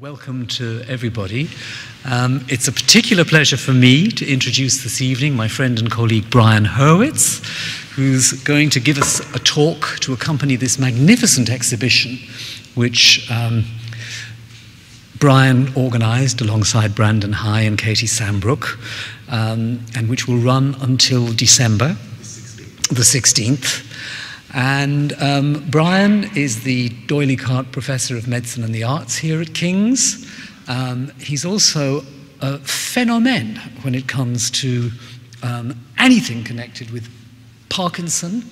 Welcome to everybody. Um, it's a particular pleasure for me to introduce this evening my friend and colleague Brian Hurwitz, who's going to give us a talk to accompany this magnificent exhibition, which um, Brian organized alongside Brandon High and Katie Sambrook, um, and which will run until December the 16th. And um, Brian is the D'Oyly Carte Professor of Medicine and the Arts here at King's. Um, he's also a phenomenon when it comes to um, anything connected with Parkinson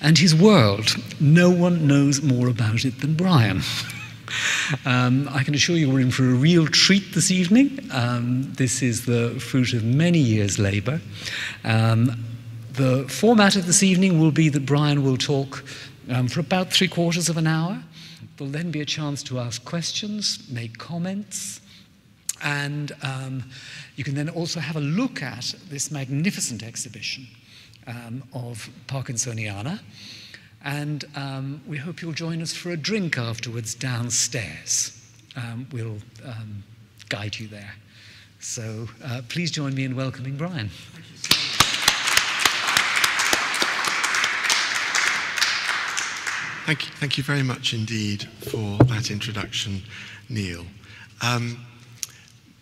and his world. No one knows more about it than Brian. Um, I can assure you we're in for a real treat this evening. Um, this is the fruit of many years' labour. Um, the format of this evening will be that Brian will talk um, for about three quarters of an hour. There'll then be a chance to ask questions, make comments, and um, you can then also have a look at this magnificent exhibition um, of Parkinsoniana. And um, we hope you'll join us for a drink afterwards downstairs. Um, we'll um, guide you there. So uh, please join me in welcoming Brian. Thank you, thank you very much indeed for that introduction, Neil. Um,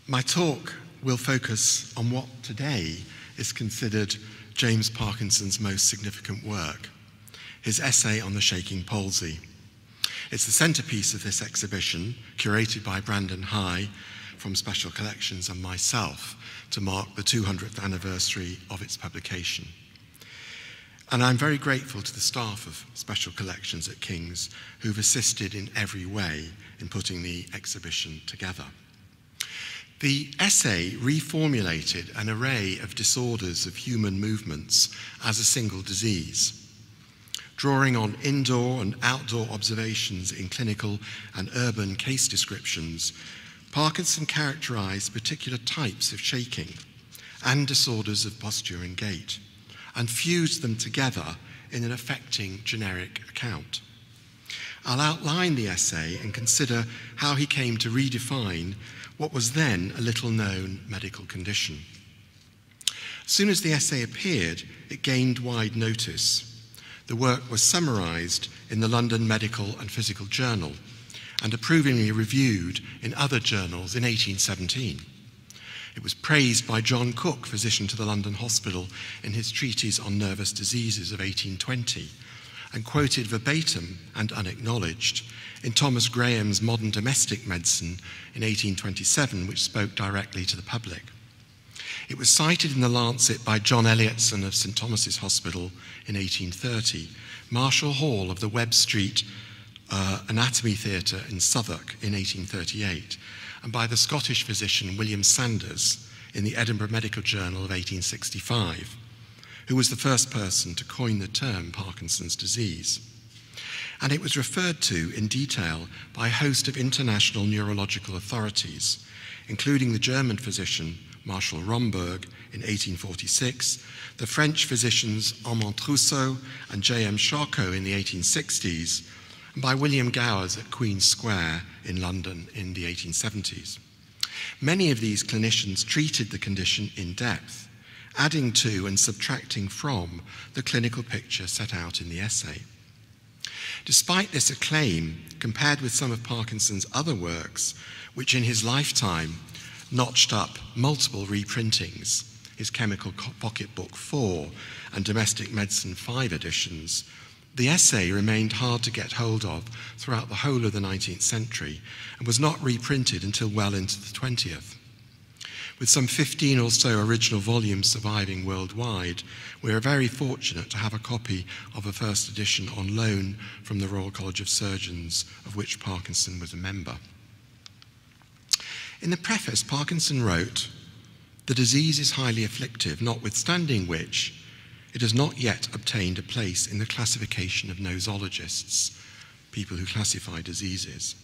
my talk will focus on what today is considered James Parkinson's most significant work, his essay on the shaking palsy. It's the centerpiece of this exhibition, curated by Brandon High from Special Collections and myself to mark the 200th anniversary of its publication. And I'm very grateful to the staff of Special Collections at King's who've assisted in every way in putting the exhibition together. The essay reformulated an array of disorders of human movements as a single disease, drawing on indoor and outdoor observations in clinical and urban case descriptions. Parkinson characterized particular types of shaking and disorders of posture and gait and fused them together in an affecting generic account. I'll outline the essay and consider how he came to redefine what was then a little known medical condition. As soon as the essay appeared, it gained wide notice. The work was summarized in the London Medical and Physical Journal and approvingly reviewed in other journals in 1817. It was praised by John Cooke, physician to the London Hospital, in his treatise on nervous diseases of 1820, and quoted verbatim and unacknowledged in Thomas Graham's Modern Domestic Medicine in 1827, which spoke directly to the public. It was cited in the Lancet by John Elliotson of St Thomas's Hospital in 1830, Marshall Hall of the Webb Street uh, Anatomy Theatre in Southwark in 1838, and by the Scottish physician William Sanders in the Edinburgh Medical Journal of 1865, who was the first person to coin the term Parkinson's disease. And it was referred to in detail by a host of international neurological authorities, including the German physician Marshal Romberg in 1846, the French physicians Armand Trousseau and J.M. Charcot in the 1860s, and by William Gowers at Queen Square in London in the 1870s. Many of these clinicians treated the condition in depth, adding to and subtracting from the clinical picture set out in the essay. Despite this acclaim, compared with some of Parkinson's other works, which in his lifetime notched up multiple reprintings, his Chemical Pocketbook 4 and Domestic Medicine 5 editions, the essay remained hard to get hold of throughout the whole of the 19th century and was not reprinted until well into the 20th. With some 15 or so original volumes surviving worldwide, we are very fortunate to have a copy of a first edition on loan from the Royal College of Surgeons, of which Parkinson was a member. In the preface, Parkinson wrote, The disease is highly afflictive, notwithstanding which, it has not yet obtained a place in the classification of nosologists, people who classify diseases.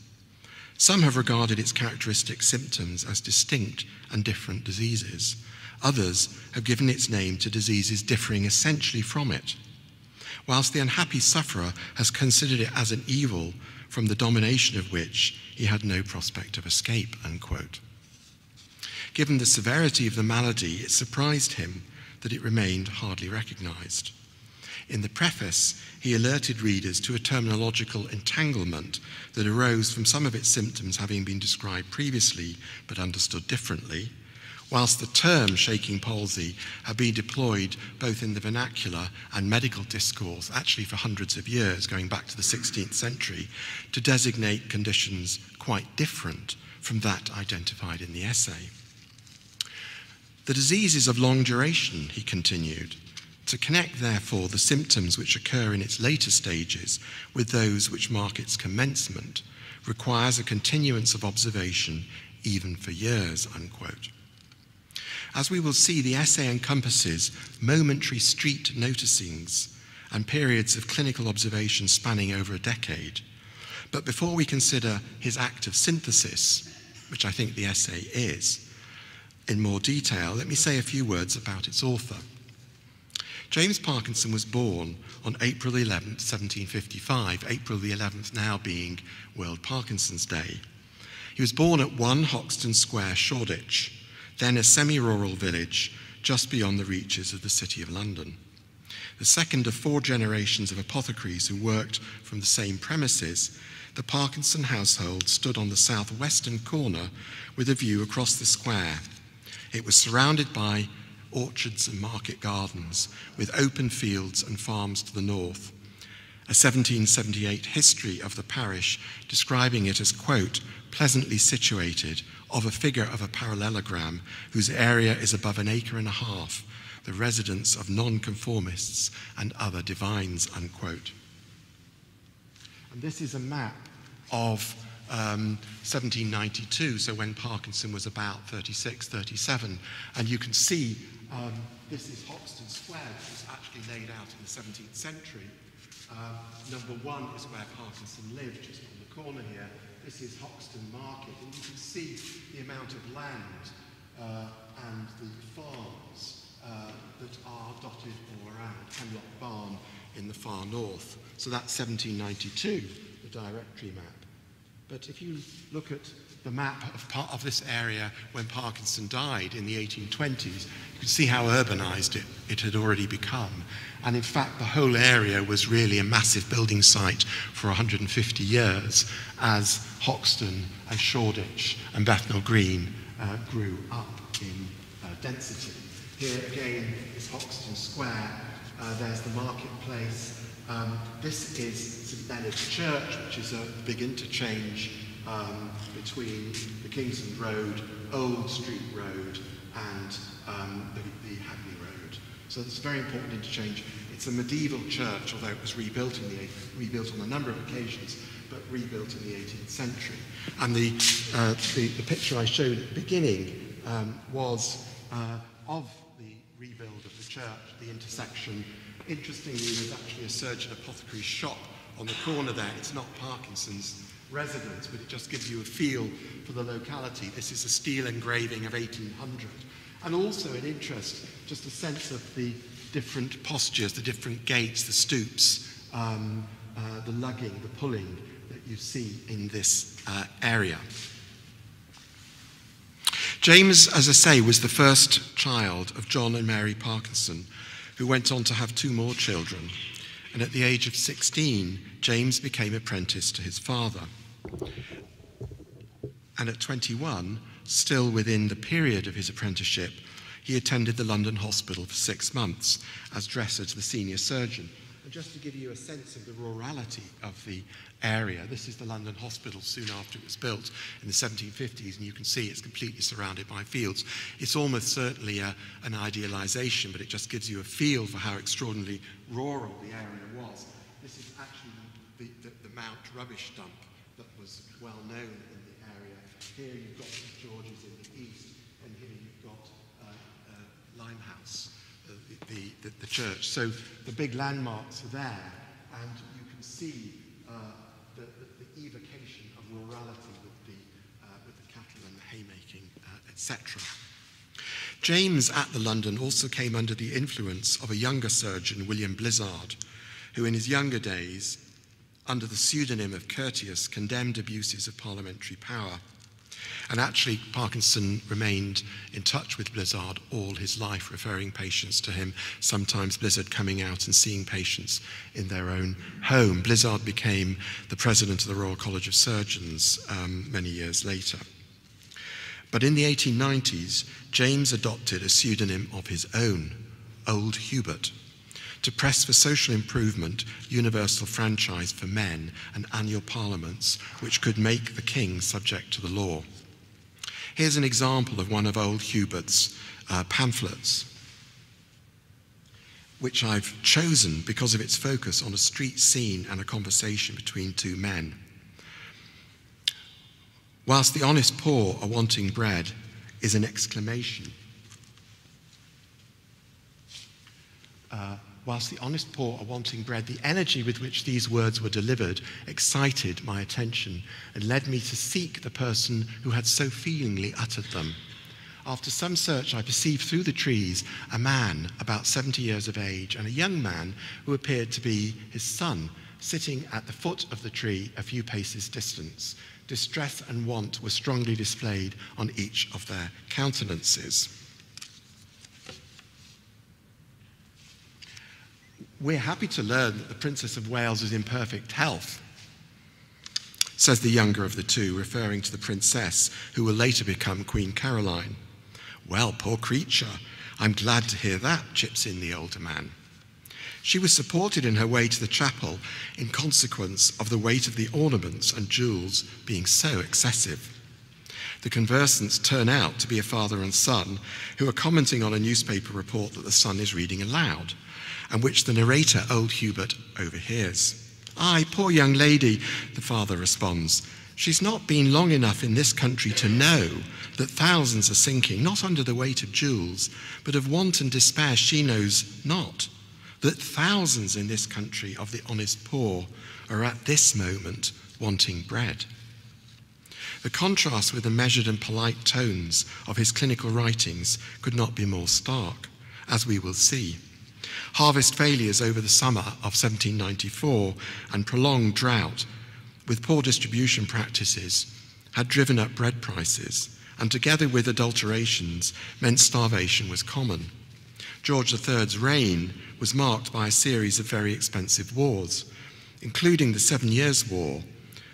Some have regarded its characteristic symptoms as distinct and different diseases. Others have given its name to diseases differing essentially from it. Whilst the unhappy sufferer has considered it as an evil from the domination of which he had no prospect of escape, unquote. Given the severity of the malady, it surprised him that it remained hardly recognized. In the preface, he alerted readers to a terminological entanglement that arose from some of its symptoms having been described previously but understood differently, whilst the term shaking palsy had been deployed both in the vernacular and medical discourse, actually for hundreds of years, going back to the 16th century, to designate conditions quite different from that identified in the essay. The disease is of long duration, he continued. To connect, therefore, the symptoms which occur in its later stages with those which mark its commencement requires a continuance of observation even for years, unquote. As we will see, the essay encompasses momentary street noticings and periods of clinical observation spanning over a decade. But before we consider his act of synthesis, which I think the essay is, in more detail, let me say a few words about its author. James Parkinson was born on April 11, 1755, April the 11th now being World Parkinson's Day. He was born at 1 Hoxton Square, Shoreditch, then a semi rural village just beyond the reaches of the City of London. The second of four generations of apothecaries who worked from the same premises, the Parkinson household stood on the southwestern corner with a view across the square. It was surrounded by orchards and market gardens, with open fields and farms to the north. A 1778 history of the parish describing it as, quote, pleasantly situated, of a figure of a parallelogram whose area is above an acre and a half, the residence of nonconformists and other divines, unquote. And this is a map of um, 1792, so when Parkinson was about 36, 37. And you can see um, this is Hoxton Square, which was actually laid out in the 17th century. Uh, number one is where Parkinson lived, just on the corner here. This is Hoxton Market, and you can see the amount of land uh, and the farms uh, that are dotted all around Hemlock Barn in the far north. So that's 1792, the directory map. But if you look at the map of, part of this area when Parkinson died in the 1820s, you can see how urbanized it, it had already become. And in fact, the whole area was really a massive building site for 150 years as Hoxton and Shoreditch and Bethnal Green uh, grew up in uh, density. Here again is Hoxton Square. Uh, there's the marketplace. Um, this is St Leonard's Church, which is a big interchange um, between the Kingsland Road, Old Street Road, and um, the, the Hackney Road. So it's a very important interchange. It's a medieval church, although it was rebuilt, in the, rebuilt on a number of occasions, but rebuilt in the 18th century. And the, uh, the, the, picture I showed at the beginning um, was uh, of the rebuild of the church, the intersection Interestingly, there's actually a surgeon apothecary shop on the corner there. It's not Parkinson's residence, but it just gives you a feel for the locality. This is a steel engraving of 1800. And also an interest, just a sense of the different postures, the different gaits, the stoops, um, uh, the lugging, the pulling that you see in this uh, area. James, as I say, was the first child of John and Mary Parkinson, who went on to have two more children. And at the age of 16, James became apprenticed to his father. And at 21, still within the period of his apprenticeship, he attended the London Hospital for six months as dresser to the senior surgeon. And just to give you a sense of the rurality of the area. This is the London Hospital soon after it was built in the 1750s, and you can see it's completely surrounded by fields. It's almost certainly a, an idealization, but it just gives you a feel for how extraordinarily rural the area was. This is actually the, the, the Mount rubbish dump that was well known in the area. Here you've got St George's in the east, and here you've got uh, uh, Limehouse, the, the, the church. So the big landmarks are there, and you can see uh, the, the, the, evocation of rurality with the, uh, with the cattle and the haymaking, uh, etc. James at the London also came under the influence of a younger surgeon, William Blizard, who in his younger days under the pseudonym of Curtius, condemned abuses of parliamentary power. And actually, Parkinson remained in touch with Blizard all his life, referring patients to him, sometimes Blizard coming out and seeing patients in their own home. Blizard became the president of the Royal College of Surgeons um, many years later. But in the 1890s, James adopted a pseudonym of his own, Old Hubert to press for social improvement, universal franchise for men, and annual parliaments, which could make the king subject to the law. Here's an example of one of old Hubert's uh, pamphlets, which I've chosen because of its focus on a street scene and a conversation between two men. Whilst the honest poor are wanting bread, is an exclamation. Uh, whilst the honest poor are wanting bread, the energy with which these words were delivered excited my attention and led me to seek the person who had so feelingly uttered them. After some search, I perceived through the trees a man about 70 years of age and a young man who appeared to be his son, sitting at the foot of the tree a few paces distance. Distress and want were strongly displayed on each of their countenances. We're happy to learn that the Princess of Wales is in perfect health, says the younger of the two, referring to the princess who will later become Queen Caroline. Well, poor creature, I'm glad to hear that, chips in the older man. She was supported in her way to the chapel in consequence of the weight of the ornaments and jewels being so excessive. The conversants turn out to be a father and son who are commenting on a newspaper report that the son is reading aloud and which the narrator, old Hubert, overhears. Ay, poor young lady, the father responds. She's not been long enough in this country to know that thousands are sinking, not under the weight of jewels, but of want and despair she knows not. That thousands in this country of the honest poor are at this moment wanting bread. The contrast with the measured and polite tones of his clinical writings could not be more stark, as we will see. Harvest failures over the summer of 1794 and prolonged drought, with poor distribution practices, had driven up bread prices, and together with adulterations, meant starvation was common. George III's reign was marked by a series of very expensive wars, including the Seven Years' War,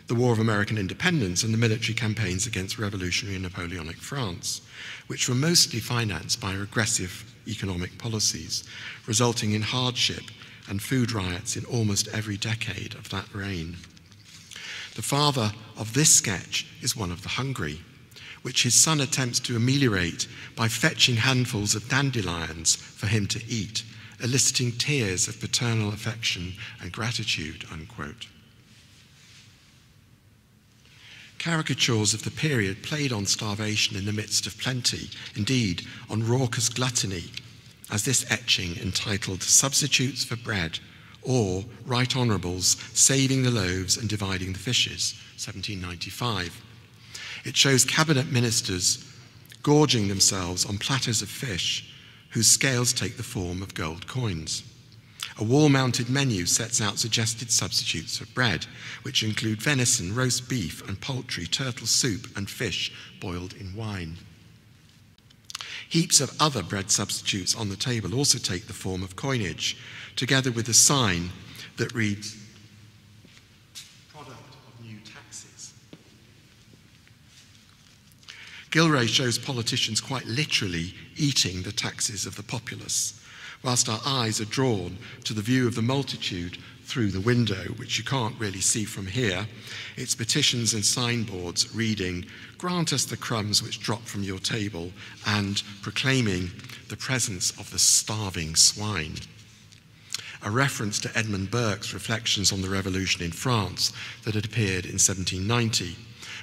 the War of American Independence, and the military campaigns against revolutionary and Napoleonic France, which were mostly financed by regressive economic policies, resulting in hardship and food riots in almost every decade of that reign. The father of this sketch is one of the hungry, which his son attempts to ameliorate by fetching handfuls of dandelions for him to eat, eliciting tears of paternal affection and gratitude. Unquote. Caricatures of the period played on starvation in the midst of plenty, indeed, on raucous gluttony, as this etching entitled Substitutes for Bread or Right Honourables Saving the Loaves and Dividing the Fishes, 1795. It shows cabinet ministers gorging themselves on platters of fish whose scales take the form of gold coins. A wall mounted menu sets out suggested substitutes for bread, which include venison, roast beef, and poultry, turtle soup, and fish boiled in wine. Heaps of other bread substitutes on the table also take the form of coinage, together with a sign that reads, Product of new taxes. Gillray shows politicians quite literally eating the taxes of the populace whilst our eyes are drawn to the view of the multitude through the window, which you can't really see from here. It's petitions and signboards reading, Grant us the crumbs which drop from your table, and proclaiming the presence of the starving swine. A reference to Edmund Burke's reflections on the revolution in France that had appeared in 1790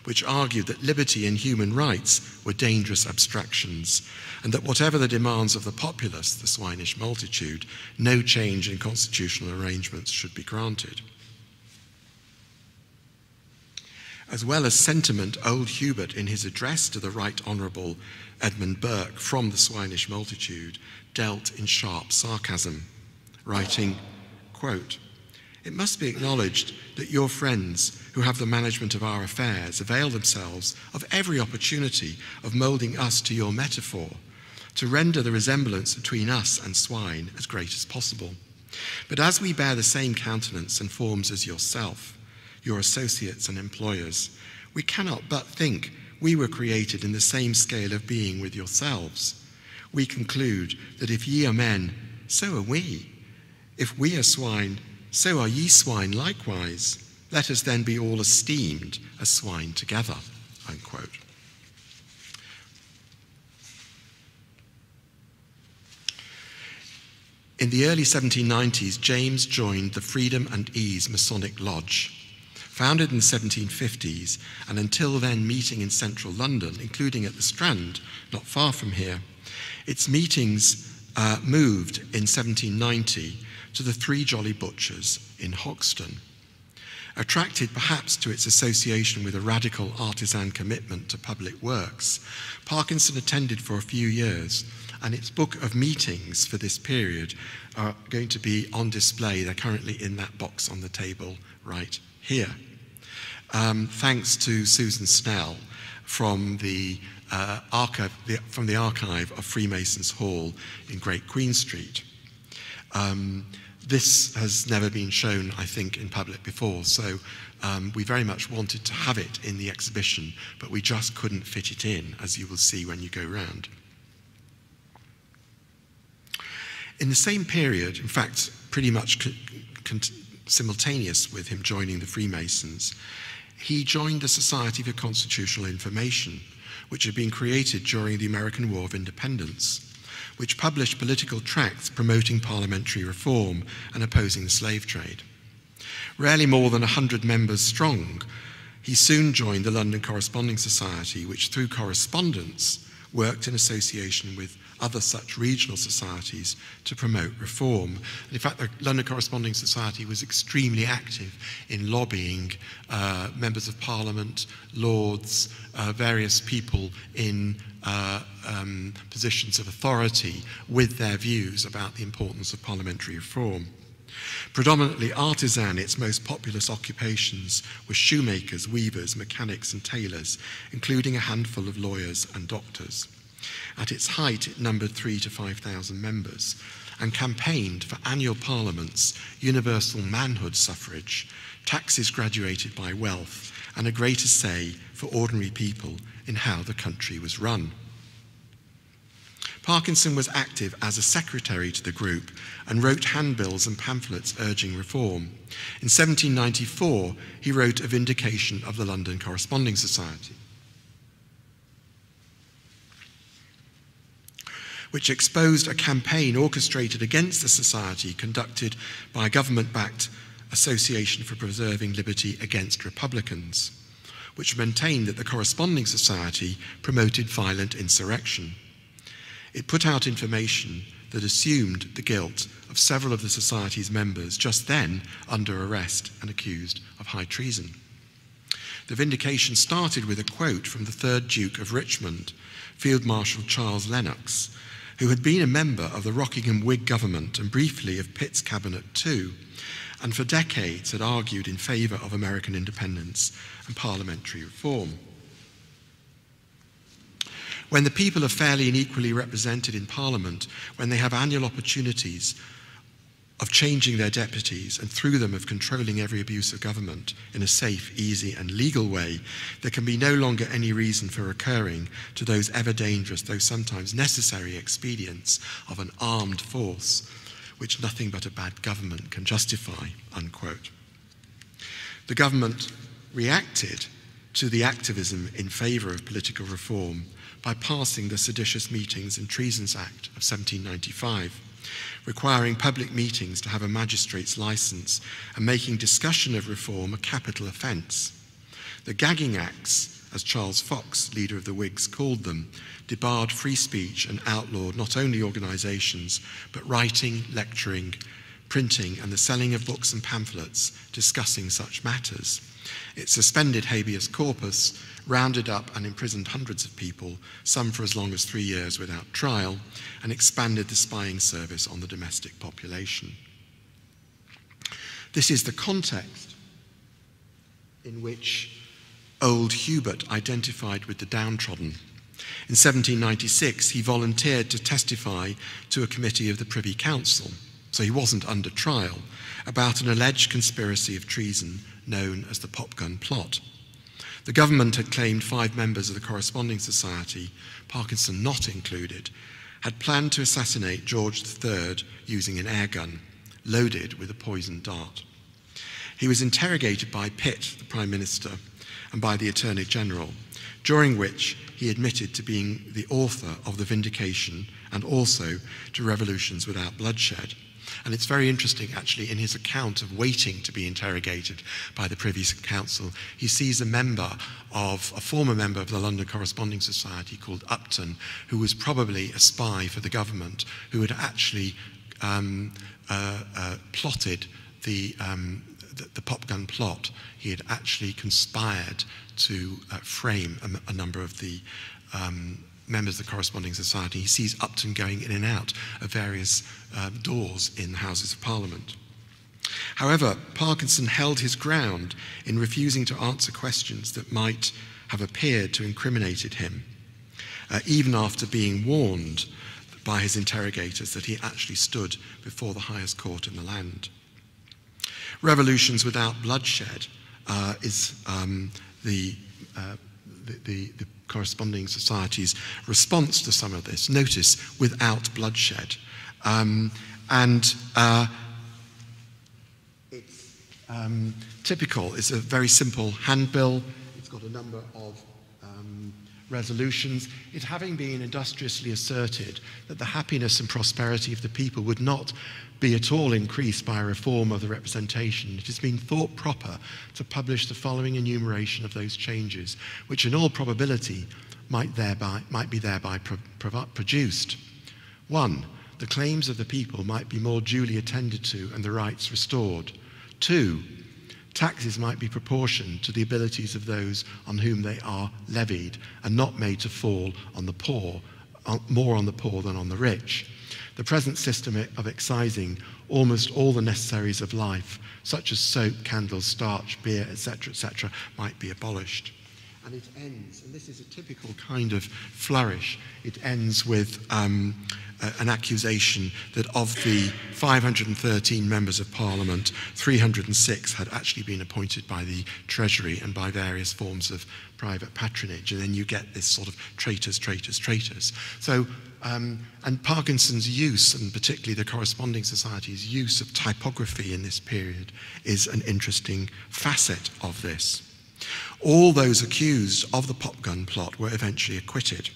which argued that liberty and human rights were dangerous abstractions, and that whatever the demands of the populace, the swinish multitude, no change in constitutional arrangements should be granted. As well as sentiment, old Hubert, in his address to the Right Honourable Edmund Burke from the swinish multitude, dealt in sharp sarcasm, writing, quote, it must be acknowledged that your friends who have the management of our affairs avail themselves of every opportunity of moulding us to your metaphor, to render the resemblance between us and swine as great as possible. But as we bear the same countenance and forms as yourself, your associates and employers, we cannot but think we were created in the same scale of being with yourselves. We conclude that if ye are men, so are we. If we are swine, so are ye swine likewise. Let us then be all esteemed as swine together. Unquote. In the early 1790s, James joined the Freedom and Ease Masonic Lodge. Founded in the 1750s and until then meeting in central London, including at the Strand, not far from here, its meetings uh, moved in 1790 to the Three Jolly Butchers in Hoxton. Attracted perhaps to its association with a radical artisan commitment to public works, Parkinson attended for a few years, and its book of meetings for this period are going to be on display. They're currently in that box on the table right here. Um, thanks to Susan Snell from the, uh, archive, the, from the archive of Freemasons Hall in Great Queen Street. Um, this has never been shown, I think, in public before, so um, we very much wanted to have it in the exhibition, but we just couldn't fit it in, as you will see when you go round. In the same period, in fact, pretty much simultaneous with him joining the Freemasons, he joined the Society for Constitutional Information, which had been created during the American War of Independence, which published political tracts promoting parliamentary reform and opposing the slave trade. Rarely more than 100 members strong, he soon joined the London Corresponding Society, which through correspondence worked in association with other such regional societies to promote reform. In fact, the London Corresponding Society was extremely active in lobbying uh, members of parliament, lords, uh, various people in uh, um, positions of authority with their views about the importance of parliamentary reform. Predominantly artisan, its most populous occupations were shoemakers, weavers, mechanics, and tailors, including a handful of lawyers and doctors. At its height, it numbered three to 5,000 members and campaigned for annual parliaments, universal manhood suffrage, taxes graduated by wealth, and a greater say for ordinary people in how the country was run. Parkinson was active as a secretary to the group and wrote handbills and pamphlets urging reform. In 1794, he wrote a vindication of the London Corresponding Society. Which exposed a campaign orchestrated against the society conducted by a government backed Association for Preserving Liberty Against Republicans, which maintained that the corresponding society promoted violent insurrection. It put out information that assumed the guilt of several of the society's members, just then under arrest and accused of high treason. The vindication started with a quote from the third Duke of Richmond, Field Marshal Charles Lennox, who had been a member of the Rockingham Whig government and briefly of Pitt's cabinet too, and for decades had argued in favour of American independence and parliamentary reform. When the people are fairly and equally represented in Parliament, when they have annual opportunities of changing their deputies and through them of controlling every abuse of government in a safe, easy, and legal way, there can be no longer any reason for recurring to those ever dangerous, though sometimes necessary, expedients of an armed force, which nothing but a bad government can justify. Unquote. The government reacted to the activism in favour of political reform by passing the Seditious Meetings and Treasons Act of 1795 requiring public meetings to have a magistrate's license and making discussion of reform a capital offence. The Gagging Acts, as Charles Fox, leader of the Whigs, called them, debarred free speech and outlawed not only organisations, but writing, lecturing, printing, and the selling of books and pamphlets discussing such matters. It suspended habeas corpus, rounded up and imprisoned hundreds of people, some for as long as three years without trial, and expanded the spying service on the domestic population. This is the context in which old Hubert identified with the downtrodden. In 1796, he volunteered to testify to a committee of the Privy Council, so he wasn't under trial, about an alleged conspiracy of treason known as the Popgun Plot. The government had claimed five members of the Corresponding Society, Parkinson not included, had planned to assassinate George III using an air gun loaded with a poisoned dart. He was interrogated by Pitt, the Prime Minister, and by the Attorney General, during which he admitted to being the author of the vindication and also to revolutions without bloodshed. And it's very interesting, actually, in his account of waiting to be interrogated by the Privy Council, he sees a member of, a former member of the London Corresponding Society called Upton, who was probably a spy for the government, who had actually um, uh, uh, plotted the, um, the, Popgun plot. He had actually conspired to uh, frame a, a, number of the um, members of the corresponding society, he sees Upton going in and out of various uh, doors in the Houses of Parliament. However, Parkinson held his ground in refusing to answer questions that might have appeared to incriminated him, uh, even after being warned by his interrogators that he actually stood before the highest court in the land. Revolutions without bloodshed uh, is um, the, uh, the, the, the corresponding society's response to some of this. Notice, without bloodshed. Um, and uh, it's um, typical. It's a very simple handbill. It's got a number of resolutions. It having been industriously asserted that the happiness and prosperity of the people would not be at all increased by a reform of the representation, it has been thought proper to publish the following enumeration of those changes, which in all probability might, thereby, might be thereby pro pro produced. One, the claims of the people might be more duly attended to and the rights restored. Two, taxes might be proportioned to the abilities of those on whom they are levied and not made to fall on the poor, more on the poor than on the rich. The present system of excising almost all the necessaries of life, such as soap, candles, starch, beer, etc., etc., might be abolished. And it ends, and this is a typical kind of flourish, it ends with um, an accusation that of the 513 members of parliament, 306 had actually been appointed by the Treasury and by various forms of private patronage. And then you get this sort of traitors, traitors, traitors. So um, and Parkinson's use, and particularly the Corresponding Society's use of typography in this period, is an interesting facet of this. All those accused of the popgun plot were eventually acquitted.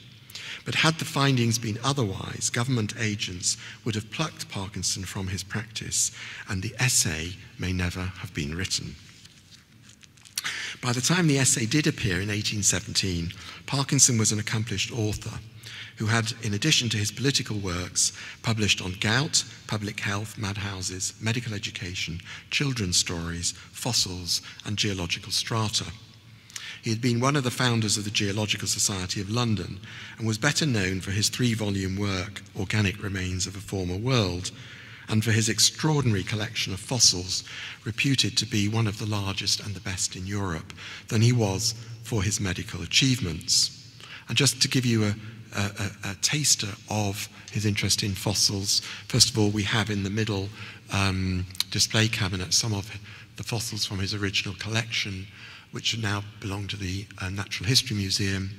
But had the findings been otherwise, government agents would have plucked Parkinson from his practice, and the essay may never have been written. By the time the essay did appear in 1817, Parkinson was an accomplished author who had, in addition to his political works, published on gout, public health, madhouses, medical education, children's stories, fossils, and geological strata. He had been one of the founders of the Geological Society of London and was better known for his three volume work, Organic Remains of a Former World, and for his extraordinary collection of fossils, reputed to be one of the largest and the best in Europe, than he was for his medical achievements. And just to give you a, a, a, a, taster of his interest in fossils. First of all, we have in the middle um, display cabinet some of the fossils from his original collection, which now belong to the uh, Natural History Museum,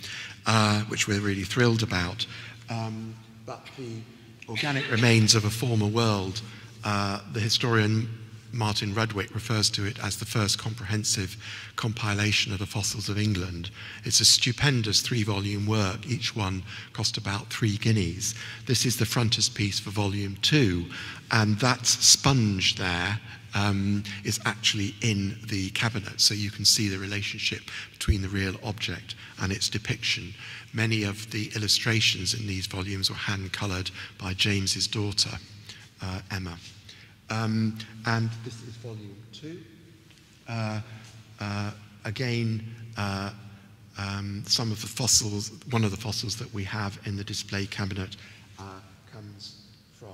uh, which we're really thrilled about. Um, but the organic remains of a former world, uh, the historian Martin Rudwick refers to it as the first comprehensive compilation of the fossils of England. It's a stupendous three volume work. Each one cost about three guineas. This is the frontispiece for volume two, and that sponge there um, is actually in the cabinet, so you can see the relationship between the real object and its depiction. Many of the illustrations in these volumes were hand coloured by James's daughter, uh, Emma. Um, and this is volume two. Uh, uh, again, uh, um, some of the fossils, one of the fossils that we have in the display cabinet uh, comes from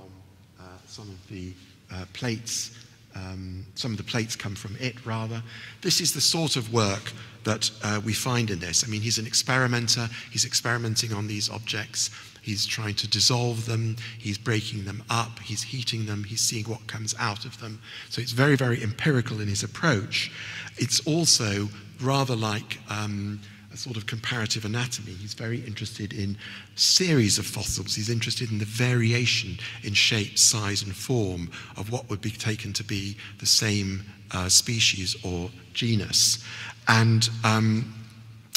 uh, some of the uh, plates um, some of the plates come from it, rather. This is the sort of work that we find in this. I mean, he's an experimenter, he's experimenting on these objects, he's trying to dissolve them, he's breaking them up, he's heating them, he's seeing what comes out of them. So it's very, very empirical in his approach. It's also rather like. Um, a sort of comparative anatomy. He's very interested in series of fossils. He's interested in the variation in shape, size, and form of what would be taken to be the same uh, species or genus. And um,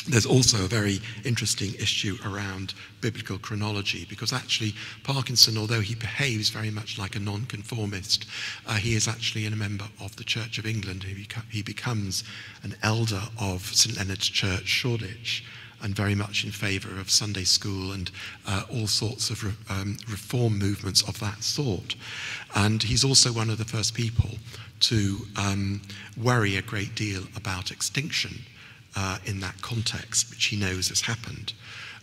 there's also a very interesting issue around biblical chronology because actually Parkinson, although he behaves very much like a nonconformist, uh, he is actually a member of the Church of England. He, he becomes an elder of St Leonard's Church, Shoreditch, and very much in favour of Sunday school and uh, all sorts of re- um, reform movements of that sort. And he's also one of the first people to um, worry a great deal about extinction uh, in that context, which he knows has happened.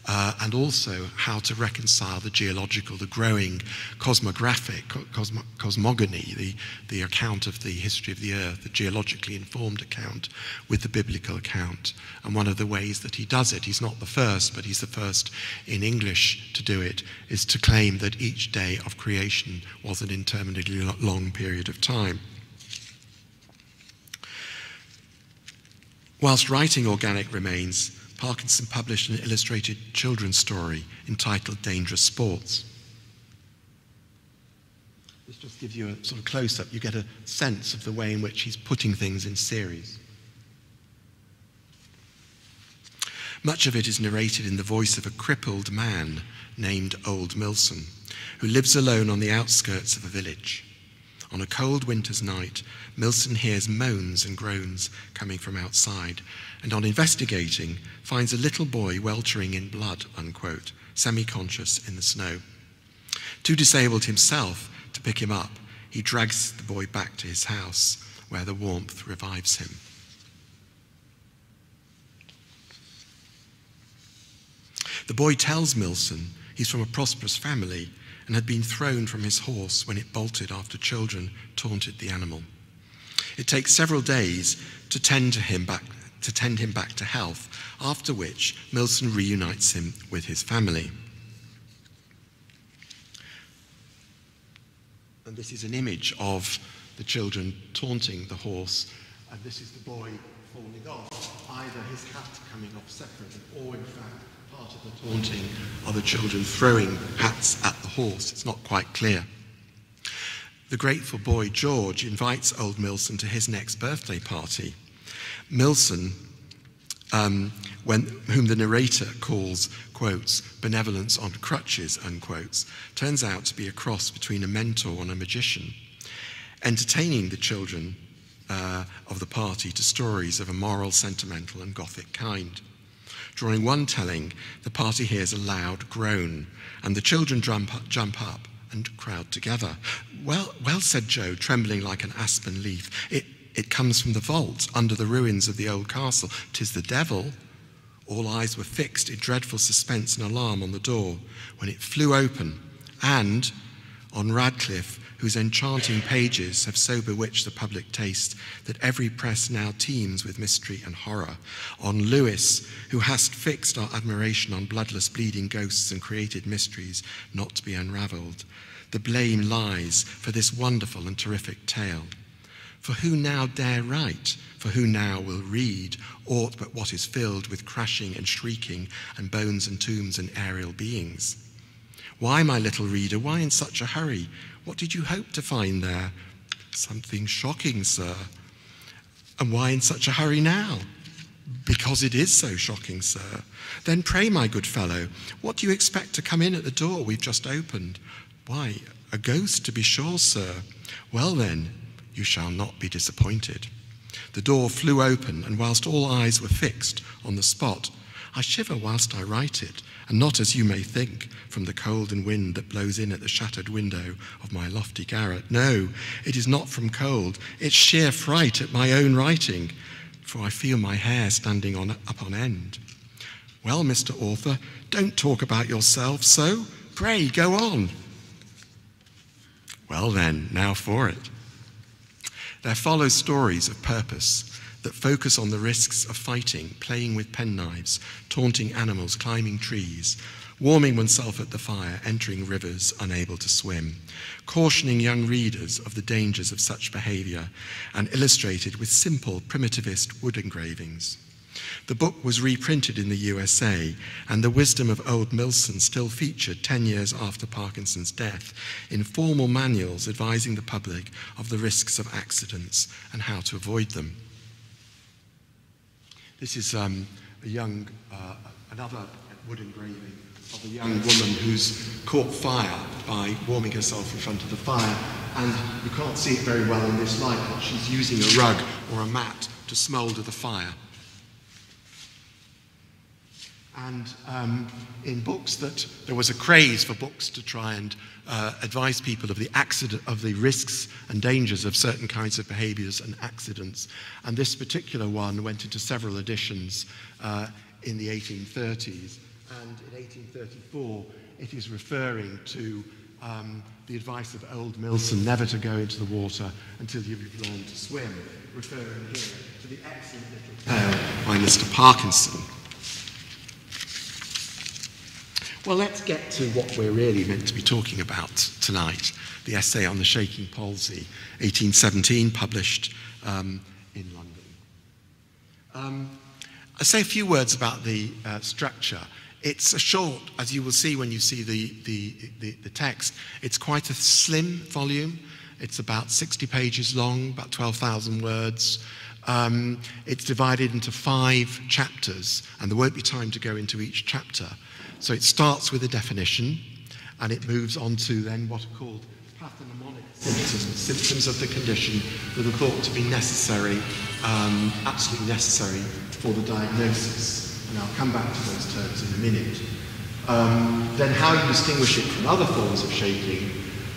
Uh, and also how to reconcile the geological, the growing cosmographic, cosmo, cosmogony, the, the account of the history of the earth, the geologically informed account, with the biblical account. And one of the ways that he does it, he's not the first, but he's the first in English to do it, is to claim that each day of creation was an interminably long period of time. Whilst writing organic remains, Parkinson published an illustrated children's story entitled Dangerous Sports. This just gives you a sort of close up. You get a sense of the way in which he's putting things in series. Much of it is narrated in the voice of a crippled man named Old Milson, who lives alone on the outskirts of a village. On a cold winter's night, Milson hears moans and groans coming from outside, and on investigating, finds a little boy weltering in blood, unquote, semi conscious in the snow. Too disabled himself to pick him up, he drags the boy back to his house, where the warmth revives him. The boy tells Milson he's from a prosperous family and had been thrown from his horse when it bolted after children taunted the animal. It takes several days to tend to him back to tend him back to health, after which Milson reunites him with his family. And this is an image of the children taunting the horse, and this is the boy falling off, either his hat coming off separately or in fact part of the taunting are the children throwing hats at the horse. It's not quite clear. The grateful boy George invites old Milson to his next birthday party. Milson, um, when, whom the narrator calls, quotes, benevolence on crutches, unquotes, turns out to be a cross between a mentor and a magician, entertaining the children uh, of the party to stories of a moral, sentimental, and Gothic kind. During one telling, the party hears a loud groan, and the children jump up, jump up and crowd together. Well, well, said Joe, trembling like an aspen leaf. It, it comes from the vault under the ruins of the old castle. Tis the devil. All eyes were fixed in dreadful suspense and alarm on the door when it flew open, and on Radcliffe whose enchanting pages have so bewitched the public taste that every press now teems with mystery and horror. On Lewis, who hast fixed our admiration on bloodless, bleeding ghosts and created mysteries not to be unravelled. The blame lies for this wonderful and terrific tale. For who now dare write? For who now will read aught but what is filled with crashing and shrieking and bones and tombs and aerial beings? Why, my little reader, why in such a hurry? What did you hope to find there? Something shocking, sir. And why in such a hurry now? Because it is so shocking, sir. Then pray, my good fellow, what do you expect to come in at the door we've just opened? Why, a ghost, to be sure, sir. Well, then, you shall not be disappointed. The door flew open, and whilst all eyes were fixed on the spot, I shiver whilst I write it, and not as you may think, from the cold and wind that blows in at the shattered window of my lofty garret. No, it is not from cold, it's sheer fright at my own writing, for I feel my hair standing on, up on end. Well, Mr. Author, don't talk about yourself so. Pray, go on. Well, then, now for it. There follow stories of purpose that focus on the risks of fighting, playing with penknives, taunting animals, climbing trees, warming oneself at the fire, entering rivers unable to swim, cautioning young readers of the dangers of such behavior, and illustrated with simple primitivist wood engravings. The book was reprinted in the USA, and the wisdom of old Milson still featured 10 years after Parkinson's death in formal manuals advising the public of the risks of accidents and how to avoid them. This is um, a young, uh, another wood engraving of a young woman who's caught fire by warming herself in front of the fire. And you can't see it very well in this light, but she's using a rug or a mat to smoulder the fire. And um, in books that there was a craze for books to try and uh, advise people of the accident, of the risks and dangers of certain kinds of behaviours and accidents. And this particular one went into several editions uh, in the 1830s. And in 1834, it is referring to um, the advice of old Milson never to go into the water until you've learned to swim, referring here to the excellent little tale by Mr. Parkinson. Well, let's get to what we're really meant to be talking about tonight the essay on the shaking palsy, 1817, published um, in London. Um, I'll say a few words about the uh, structure. It's a short, as you will see when you see the, the, the, the text, it's quite a slim volume. It's about 60 pages long, about 12,000 words. Um, it's divided into five chapters, and there won't be time to go into each chapter. So it starts with a definition and it moves on to then what are called pathognomonic symptoms, symptoms of the condition that are thought to be necessary, um, absolutely necessary for the diagnosis. And I'll come back to those terms in a minute. Um, then how you distinguish it from other forms of shaking,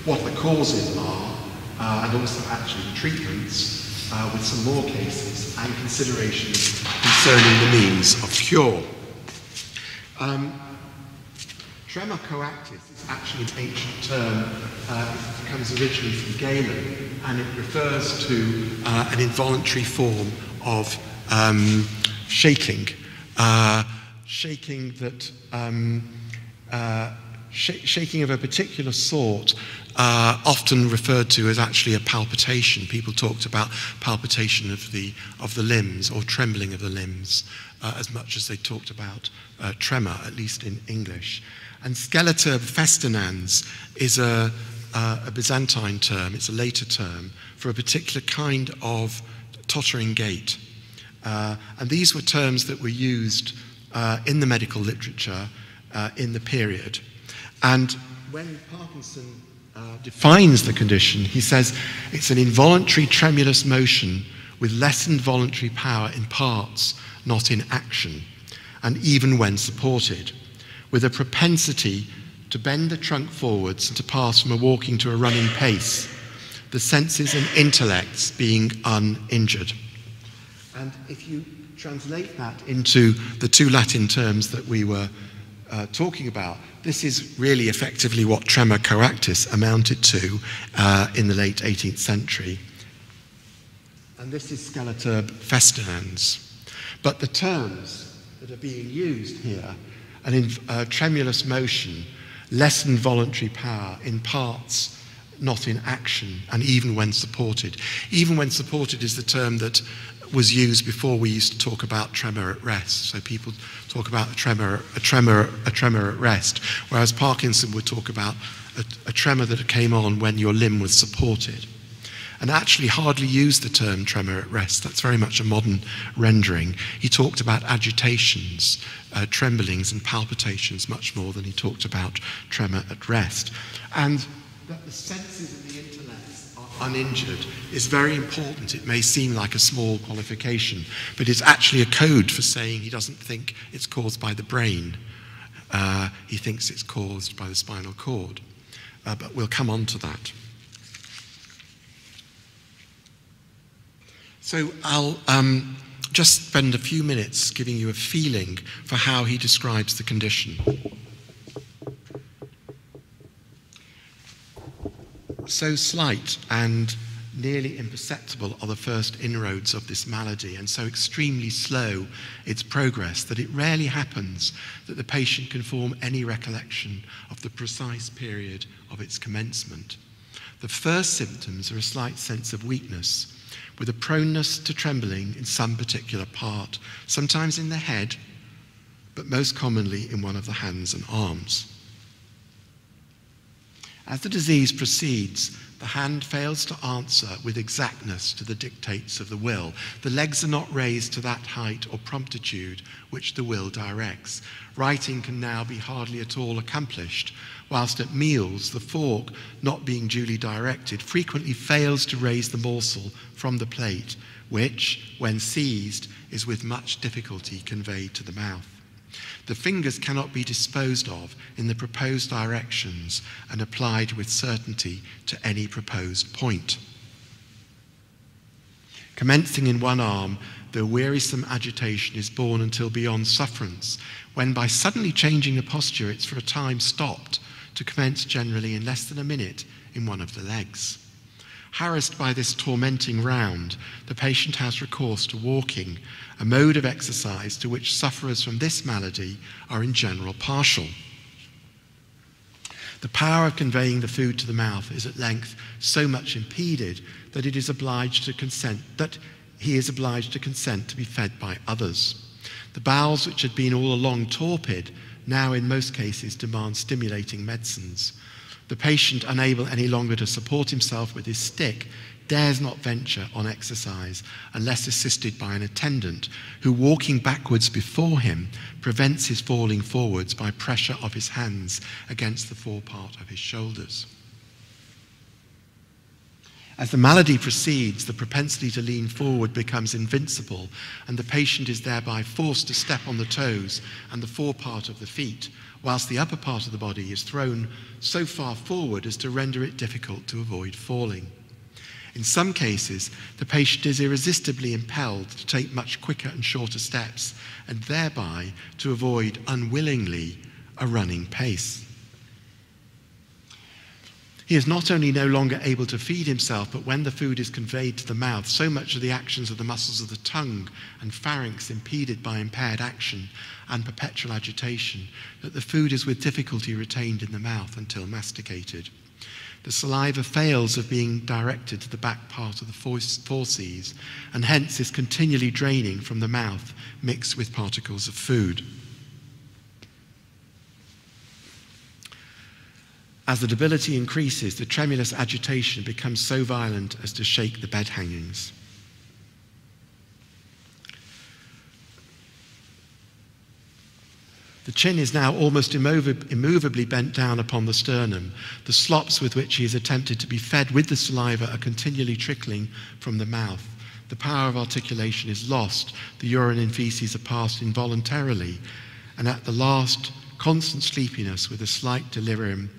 what the causes are, uh, and also actually treatments, uh, with some more cases, and considerations concerning the means of cure. Um, Tremor coactus is actually an ancient term. Uh, it comes originally from Galen, and it refers to uh, an involuntary form of um, shaking, uh, shaking that um, uh, sh- shaking of a particular sort. Uh, often referred to as actually a palpitation. People talked about palpitation of the, of the limbs or trembling of the limbs uh, as much as they talked about tremor, at least in English. And scelotyrbe festinans is a, uh, a Byzantine term, it's a later term, for a particular kind of tottering gait. Uh, and these were terms that were used uh, in the medical literature uh, in the period. And when Parkinson uh, defines the condition, he says it's an involuntary tremulous motion with lessened voluntary power in parts, not in action, and even when supported with a propensity to bend the trunk forwards and to pass from a walking to a running pace, the senses and intellects being uninjured. And if you translate that into the two Latin terms that we were uh, talking about, this is really effectively what tremor coactus amounted to uh, in the late 18th century. And this is scelotyrbe festinans. But the terms that are being used here an uh, tremulous motion, lessened voluntary power in parts, not in action, and even when supported. Even when supported is the term that was used before we used to talk about tremor at rest. So people talk about a tremor, a tremor, a tremor at rest, whereas Parkinson would talk about a, a tremor that came on when your limb was supported and actually hardly used the term tremor at rest. That's very much a modern rendering. He talked about agitations, uh, tremblings, and palpitations much more than he talked about tremor at rest. And that the senses and the intellect are uninjured is very important. It may seem like a small qualification, but it's actually a code for saying he doesn't think it's caused by the brain. Uh, he thinks it's caused by the spinal cord. Uh, but we'll come on to that. So I'll um, just spend a few minutes giving you a feeling for how he describes the condition. So slight and nearly imperceptible are the first inroads of this malady, and so extremely slow its progress that it rarely happens that the patient can form any recollection of the precise period of its commencement. The first symptoms are a slight sense of weakness, with a proneness to trembling in some particular part, sometimes in the head, but most commonly in one of the hands and arms. As the disease proceeds, the hand fails to answer with exactness to the dictates of the will. The legs are not raised to that height or promptitude which the will directs. Writing can now be hardly at all accomplished, whilst at meals, the fork, not being duly directed, frequently fails to raise the morsel from the plate, which, when seized, is with much difficulty conveyed to the mouth. The fingers cannot be disposed of in the proposed directions and applied with certainty to any proposed point. Commencing in one arm, the wearisome agitation is borne until beyond sufferance, when by suddenly changing the posture, it's for a time stopped to commence generally in less than a minute in one of the legs. Harassed by this tormenting round, the patient has recourse to walking, a mode of exercise to which sufferers from this malady are in general partial. The power of conveying the food to the mouth is at length so much impeded that it is obliged to consent that he is obliged to consent to be fed by others. The bowels which had been all along torpid now in most cases demand stimulating medicines. The patient, unable any longer to support himself with his stick, dares not venture on exercise unless assisted by an attendant who, walking backwards before him, prevents his falling forwards by pressure of his hands against the forepart of his shoulders. As the malady proceeds, the propensity to lean forward becomes invincible, and the patient is thereby forced to step on the toes and the forepart of the feet, whilst the upper part of the body is thrown so far forward as to render it difficult to avoid falling. In some cases, the patient is irresistibly impelled to take much quicker and shorter steps, and thereby to avoid unwillingly a running pace. He is not only no longer able to feed himself, but when the food is conveyed to the mouth, so much of the actions of the muscles of the tongue and pharynx impeded by impaired action and perpetual agitation that the food is with difficulty retained in the mouth until masticated. The saliva fails of being directed to the back part of the fauces and hence is continually draining from the mouth mixed with particles of food. As the debility increases, the tremulous agitation becomes so violent as to shake the bed hangings. The chin is now almost immovably bent down upon the sternum. The slops with which he is attempted to be fed with the saliva are continually trickling from the mouth. The power of articulation is lost. The urine and feces are passed involuntarily. And at the last, constant sleepiness with a slight delirium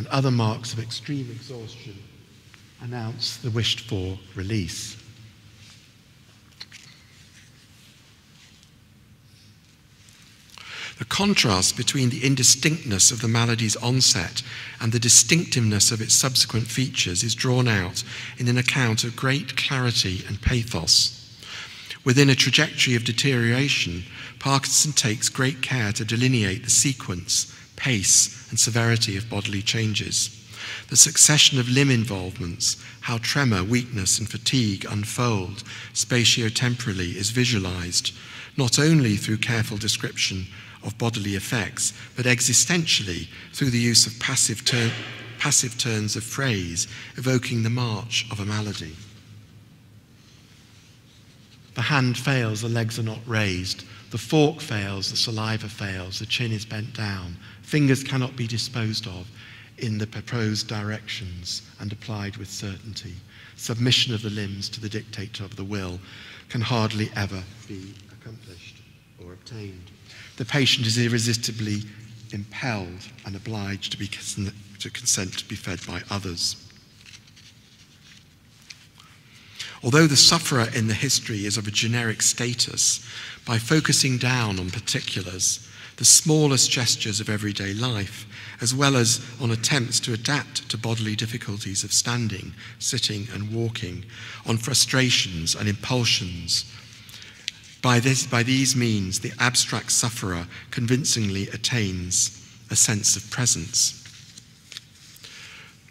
and other marks of extreme exhaustion announce the wished for release. The contrast between the indistinctness of the malady's onset and the distinctiveness of its subsequent features is drawn out in an account of great clarity and pathos. Within a trajectory of deterioration, Parkinson takes great care to delineate the sequence pace, and severity of bodily changes. The succession of limb involvements, how tremor, weakness, and fatigue unfold spatiotemporally is visualized, not only through careful description of bodily effects, but existentially through the use of passive, ter- passive turns of phrase, evoking the march of a malady. The hand fails, the legs are not raised. The fork fails, the saliva fails, the chin is bent down, Fingers cannot be disposed of in the proposed directions and applied with certainty. Submission of the limbs to the dictator of the will can hardly ever be accomplished or obtained. The patient is irresistibly impelled and obliged to, be, to consent to be fed by others. Although the sufferer in the history is of a generic status, by focusing down on particulars, the smallest gestures of everyday life, as well as on attempts to adapt to bodily difficulties of standing, sitting, and walking, on frustrations and impulsions. By, this, by these means, the abstract sufferer convincingly attains a sense of presence.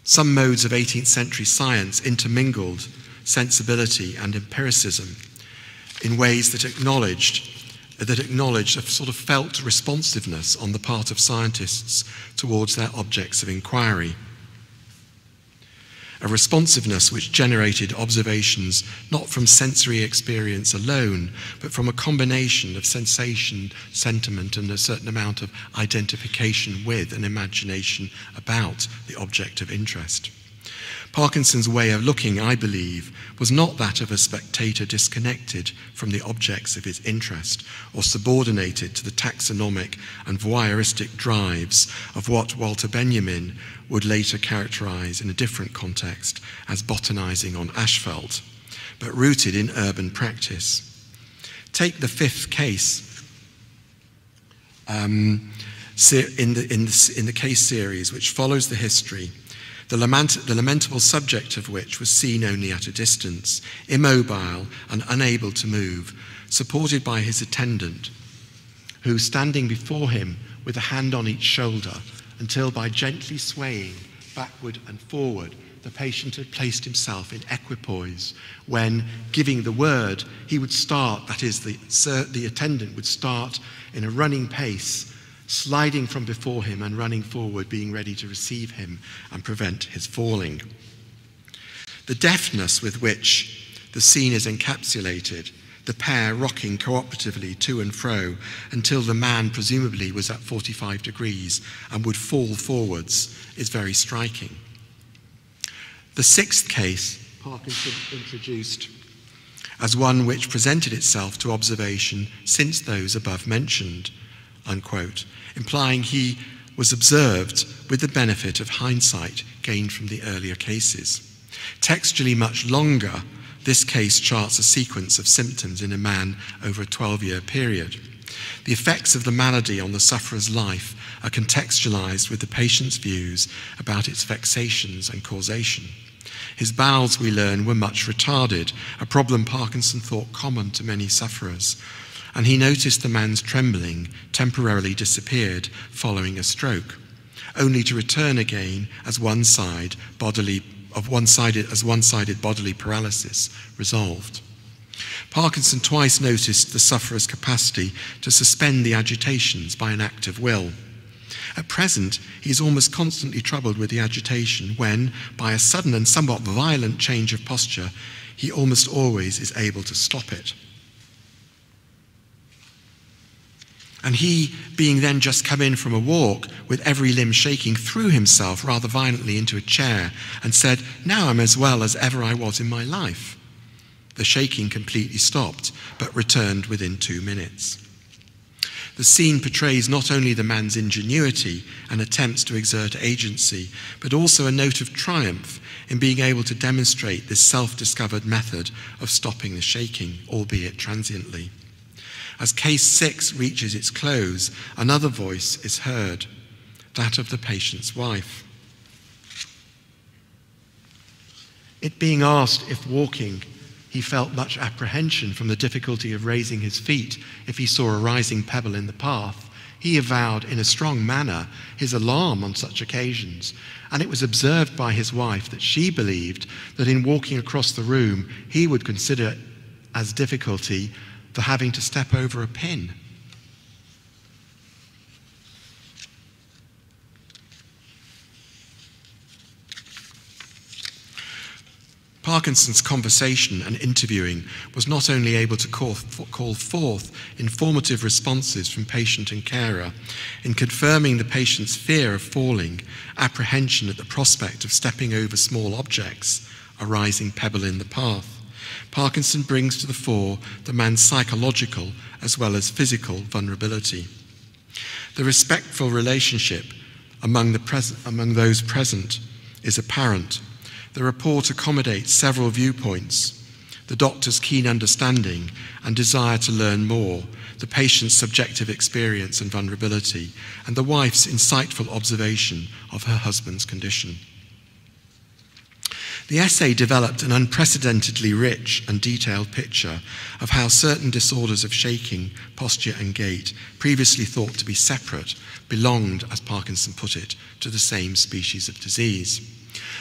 Some modes of 18th century science intermingled sensibility and empiricism in ways that acknowledged that acknowledged a sort of felt responsiveness on the part of scientists towards their objects of inquiry. A responsiveness which generated observations not from sensory experience alone, but from a combination of sensation, sentiment, and a certain amount of identification with and imagination about the object of interest. Parkinson's way of looking, I believe, was not that of a spectator disconnected from the objects of his interest or subordinated to the taxonomic and voyeuristic drives of what Walter Benjamin would later characterize in a different context as botanizing on asphalt, but rooted in urban practice. Take the fifth case. Um, in, the, in, the, in the case series, which follows the history the, lament- the lamentable subject of which was seen only at a distance, immobile and unable to move, supported by his attendant, who, standing before him with a hand on each shoulder, until by gently swaying backward and forward, the patient had placed himself in equipoise when, giving the word, he would start, that is, the, the attendant would start in a running pace sliding from before him and running forward, being ready to receive him and prevent his falling. The deftness with which the scene is encapsulated, the pair rocking cooperatively to and fro until the man presumably was at 45 degrees and would fall forwards, is very striking. The sixth case, Parkinson introduced as one which presented itself to observation since those above mentioned, unquote, implying he was observed with the benefit of hindsight gained from the earlier cases. Textually much longer, this case charts a sequence of symptoms in a man over a 12 year period. The effects of the malady on the sufferer's life are contextualized with the patient's views about its vexations and causation. His bowels, we learn, were much retarded, a problem Parkinson thought common to many sufferers, and he noticed the man's trembling temporarily disappeared following a stroke, only to return again as one side bodily of one-sided as one-sided bodily paralysis resolved. Parkinson twice noticed the sufferer's capacity to suspend the agitations by an act of will. At present, he is almost constantly troubled with the agitation when, by a sudden and somewhat violent change of posture, he almost always is able to stop it. And he, being then just come in from a walk, with every limb shaking, threw himself rather violently into a chair and said, Now I'm as well as ever I was in my life. The shaking completely stopped, but returned within two minutes. The scene portrays not only the man's ingenuity and attempts to exert agency, but also a note of triumph in being able to demonstrate this self discovered method of stopping the shaking, albeit transiently. As case six reaches its close, another voice is heard that of the patient's wife. It being asked if walking, he felt much apprehension from the difficulty of raising his feet if he saw a rising pebble in the path. He avowed in a strong manner his alarm on such occasions, and it was observed by his wife that she believed that in walking across the room he would consider as difficulty for having to step over a pin. Parkinson's conversation and interviewing was not only able to call, call, forth informative responses from patient and carer in confirming the patient's fear of falling, apprehension at the prospect of stepping over small objects, a rising pebble in the path, Parkinson brings to the fore the man's psychological as well as physical vulnerability. The respectful relationship among, among those present is apparent. The report accommodates several viewpoints the doctor's keen understanding and desire to learn more, the patient's subjective experience and vulnerability, and the wife's insightful observation of her husband's condition. The essay developed an unprecedentedly rich and detailed picture of how certain disorders of shaking, posture, and gait, previously thought to be separate, belonged, as Parkinson put it, to the same species of disease.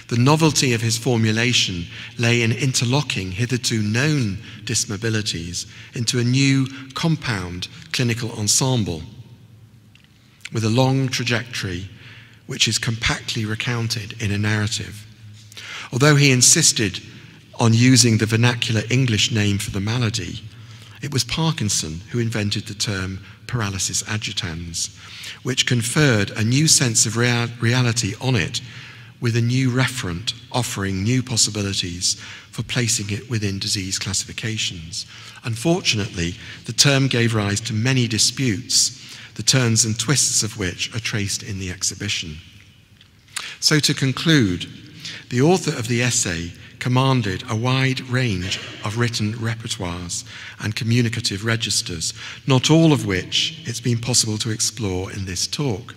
The novelty of his formulation lay in interlocking hitherto known dismobilities into a new compound clinical ensemble with a long trajectory which is compactly recounted in a narrative. Although he insisted on using the vernacular English name for the malady, it was Parkinson who invented the term paralysis agitans, which conferred a new sense of rea- reality on it with a new referent offering new possibilities for placing it within disease classifications. Unfortunately, the term gave rise to many disputes, the turns and twists of which are traced in the exhibition. So, to conclude, the author of the essay commanded a wide range of written repertoires and communicative registers, not all of which it's been possible to explore in this talk.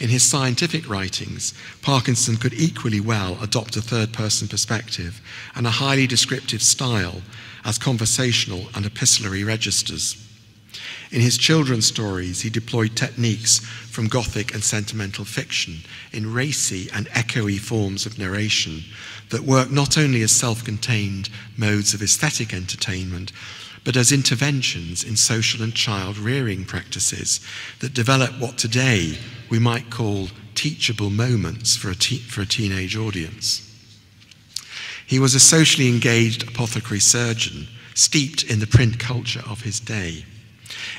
In his scientific writings, Parkinson could equally well adopt a third person perspective and a highly descriptive style as conversational and epistolary registers. In his children's stories, he deployed techniques from Gothic and sentimental fiction in racy and echoey forms of narration that work not only as self contained modes of aesthetic entertainment, but as interventions in social and child rearing practices that develop what today we might call teachable moments for a, te- for a teenage audience. He was a socially engaged apothecary surgeon, steeped in the print culture of his day.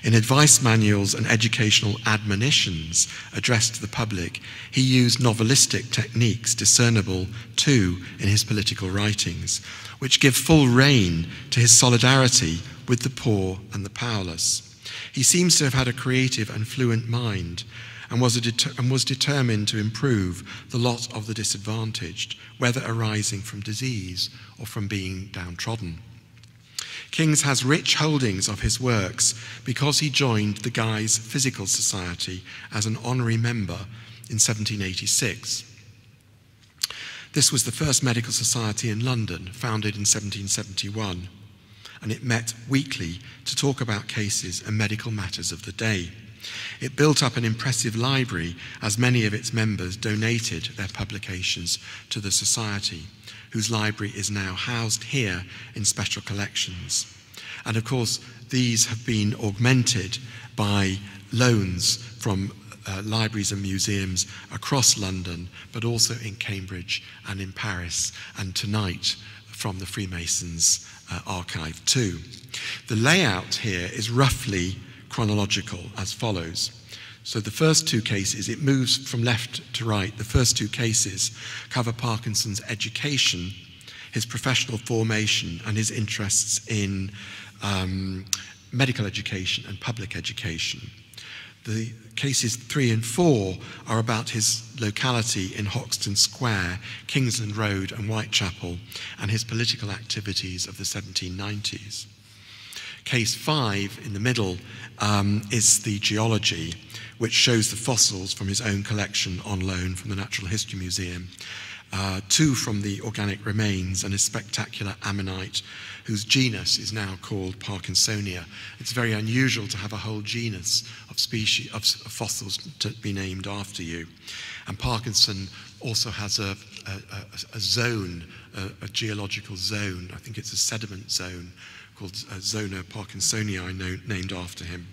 In advice manuals and educational admonitions addressed to the public, he used novelistic techniques discernible too in his political writings, which give full rein to his solidarity with the poor and the powerless. He seems to have had a creative and fluent mind and was, and was determined to improve the lot of the disadvantaged, whether arising from disease or from being downtrodden. King's has rich holdings of his works because he joined the Guy's Physical Society as an honorary member in 1786. This was the first medical society in London, founded in 1771, and it met weekly to talk about cases and medical matters of the day. It built up an impressive library as many of its members donated their publications to the society whose library is now housed here in special collections. And of course, these have been augmented by loans from uh, libraries and museums across London, but also in Cambridge and in Paris, and tonight from the Freemasons uh, archive too. The layout here is roughly chronological as follows. So the first two cases, it moves from left to right. The first two cases cover Parkinson's education, his professional formation, and his interests in um, medical education and public education. The cases three and four are about his locality in Hoxton Square, Kingsland Road, and Whitechapel, and his political activities of the 1790s. Case five in the middle um, is the geology, which shows the fossils from his own collection on loan from the Natural History Museum. Uh, two from the organic remains and a spectacular ammonite whose genus is now called Parkinsonia. It's very unusual to have a whole genus of species of, fossils to be named after you. And Parkinson also has a, a, a zone, a, geological zone. I think it's a sediment zone called uh, Zona Parkinsonii, named after him.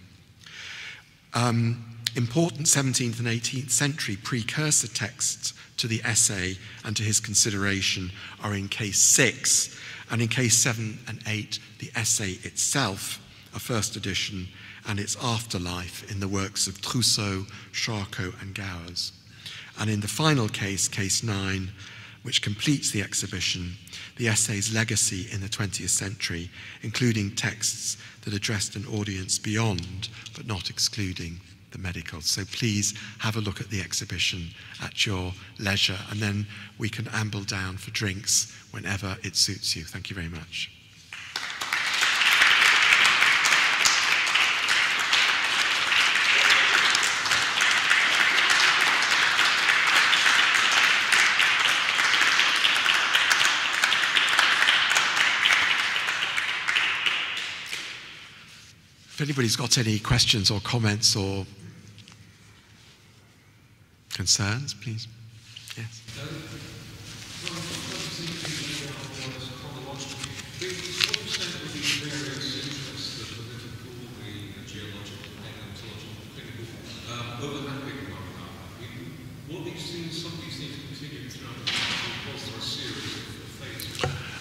Um, important 17th and 18th century precursor texts to the essay and to his consideration are in case 6, and in case 7 and 8, the essay itself, a first edition, and its afterlife in the works of Trousseau, Charcot, and Gowers. And in the final case, case 9, which completes the exhibition, the essay's legacy in the 20th century, including texts that addressed an audience beyond, but not excluding, the medical. So please have a look at the exhibition at your leisure, and then we can amble down for drinks whenever it suits you. Thank you very much. If anybody's got any questions or comments or concerns, please. Yes.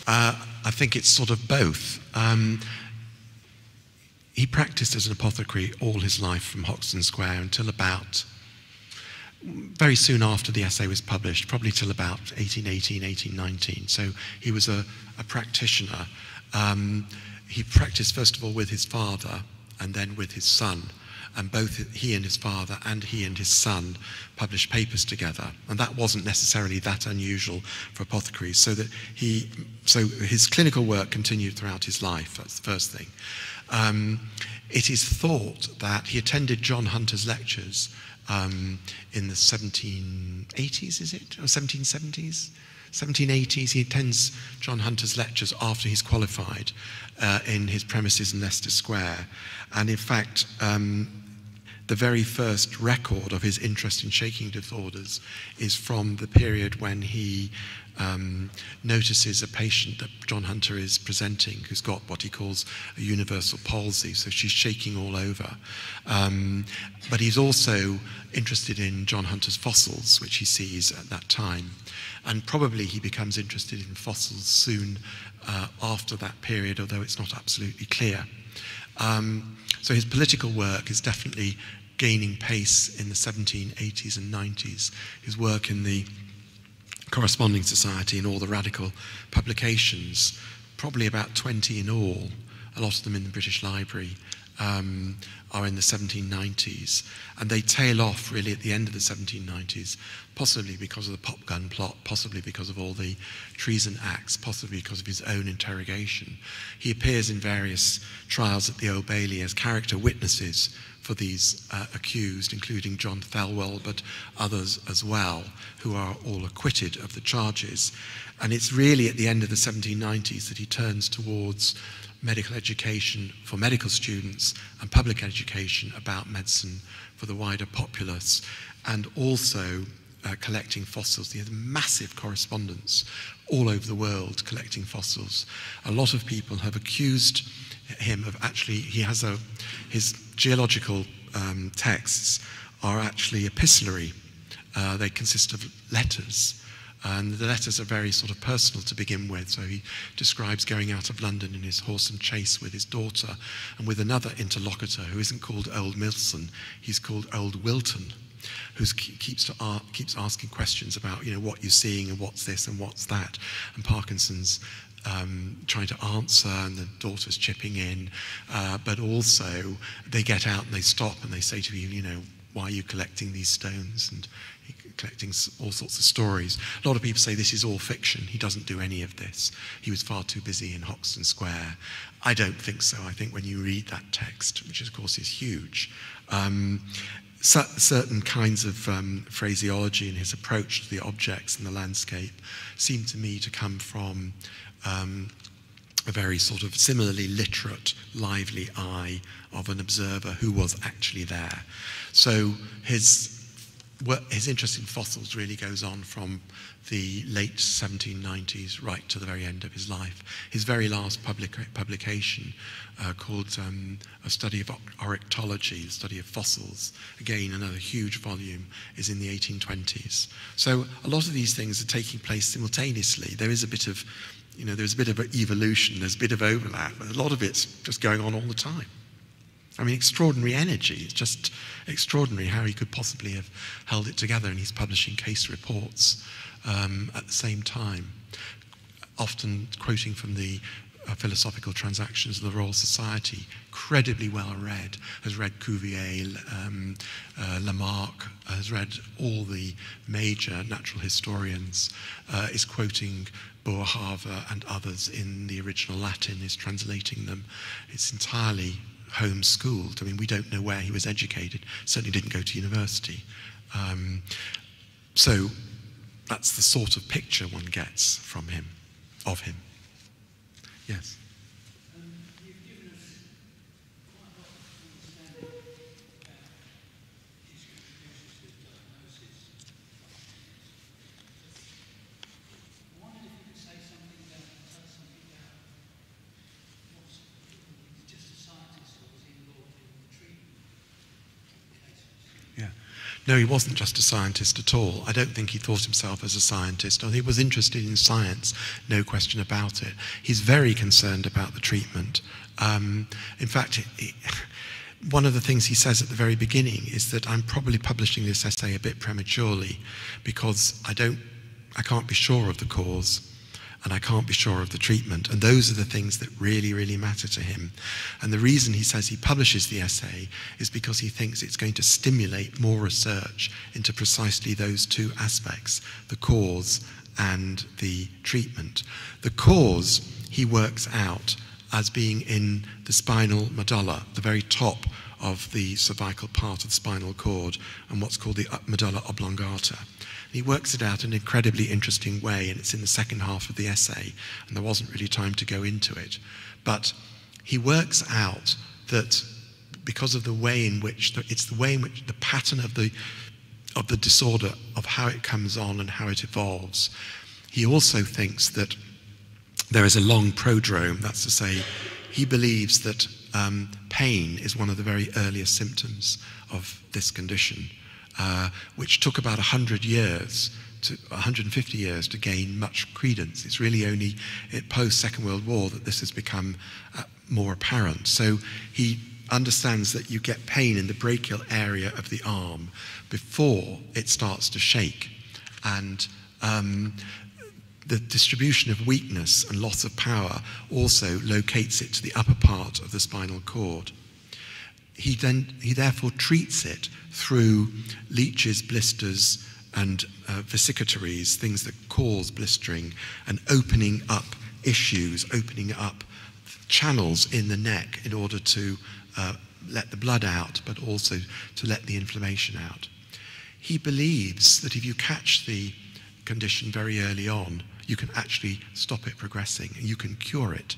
Uh, I think it's sort of both. Um, he practiced as an apothecary all his life from Hoxton Square until about very soon after the essay was published, probably till about 1818, 1819. So he was a, a practitioner. Um, he practiced first of all with his father and then with his son and both he and his father and he and his son published papers together. And that wasn't necessarily that unusual for apothecaries. So that he, so his clinical work continued throughout his life. That's the first thing. Um, it is thought that he attended John Hunter's lectures um, in the 1780s, is it, or 1770s? 1780s, he attends John Hunter's lectures after he's qualified uh, in his premises in Leicester Square. And in fact, um, the very first record of his interest in shaking disorders is from the period when he um, notices a patient that John Hunter is presenting who's got what he calls a universal palsy, so she's shaking all over. Um, but he's also interested in John Hunter's fossils, which he sees at that time. And probably he becomes interested in fossils soon uh, after that period, although it's not absolutely clear. Um, so his political work is definitely gaining pace in the 1780s and 90s. His work in the Corresponding Society and all the radical publications, probably about 20 in all, a lot of them in the British Library, um, are in the 1790s. And they tail off really at the end of the 1790s, possibly because of the pop gun plot, possibly because of all the treason acts, possibly because of his own interrogation. He appears in various trials at the Old Bailey as character witnesses for these uh, accused, including John Thelwall, but others as well, who are all acquitted of the charges. And it's really at the end of the 1790s that he turns towards medical education for medical students and public education about medicine for the wider populace, and also uh, collecting fossils. He has massive correspondence all over the world collecting fossils. A lot of people have accused him of actually, he has a, his geological um, texts are actually epistolary. Uh, they consist of letters. And the letters are very sort of personal to begin with. So he describes going out of London in his horse and chase with his daughter and with another interlocutor who isn't called Old Milson, he's called Old Wilton, who keeps, keeps asking questions about, you know, what you're seeing and what's this and what's that. And Parkinson's um, trying to answer and the daughter's chipping in. Uh, but also they get out and they stop and they say to you, you know, why are you collecting these stones? And collecting all sorts of stories. A lot of people say this is all fiction. He doesn't do any of this. He was far too busy in Hoxton Square. I don't think so. I think when you read that text, which of course is huge, um, certain kinds of um, phraseology in his approach to the objects and the landscape seem to me to come from um, a very sort of similarly literate, lively eye of an observer who was actually there. So his his interest in fossils really goes on from the late 1790s right to the very end of his life. His very last public, publication, uh, called um, A Study of Oryctology, The study of fossils, again, another huge volume, is in the 1820s. So a lot of these things are taking place simultaneously. There is a bit of you know, there's a bit of evolution, there's a bit of overlap, a lot of it's just going on all the time. I mean, extraordinary energy. It's just extraordinary how he could possibly have held it together, and he's publishing case reports um, at the same time, often quoting from the uh, philosophical transactions of the Royal Society, incredibly well read, has read Cuvier, um, uh, Lamarck, has read all the major natural historians, uh, is quoting Boerhaave and others in the original Latin, is translating them. It's entirely homeschooled. I mean, we don't know where he was educated, certainly didn't go to university. Um, so that's the sort of picture one gets from him, of him. Yes. No, he wasn't just a scientist at all. I don't think he thought himself as a scientist. He was interested in science, no question about it. He's very concerned about the treatment. Um, in fact, he, one of the things he says at the very beginning is that I'm probably publishing this essay a bit prematurely because I don't, I can't be sure of the cause and I can't be sure of the treatment. And those are the things that really, really matter to him. And the reason he says he publishes the essay is because he thinks it's going to stimulate more research into precisely those two aspects the cause and the treatment. The cause he works out as being in the spinal medulla, the very top of the cervical part of the spinal cord, and what's called the medulla oblongata. He works it out in an incredibly interesting way, and it's in the second half of the essay, and there wasn't really time to go into it. But he works out that because of the way in which the, it's the way in which the pattern of the of the disorder of how it comes on and how it evolves. He also thinks that there is a long prodrome. That's to say, he believes that um, pain is one of the very earliest symptoms of this condition uh, which took about 100 years, to 150 years to gain much credence. It's really only post Second World War that this has become uh, more apparent. So he understands that you get pain in the brachial area of the arm before it starts to shake. And um, the distribution of weakness and loss of power also locates it to the upper part of the spinal cord. He, then, he therefore treats it through leeches, blisters, and uh, vesicatories, things that cause blistering, and opening up issues, opening up channels in the neck in order to uh, let the blood out, but also to let the inflammation out. He believes that if you catch the condition very early on, you can actually stop it progressing you can cure it.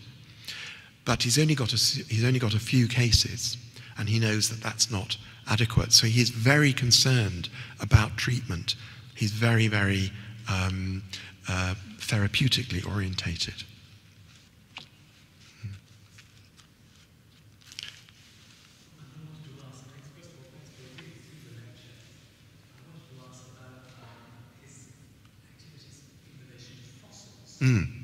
But he's only got a, he's only got a few cases, and he knows that that's not adequate. So he is very concerned about treatment. He's very, very um, uh, therapeutically orientated. Mm.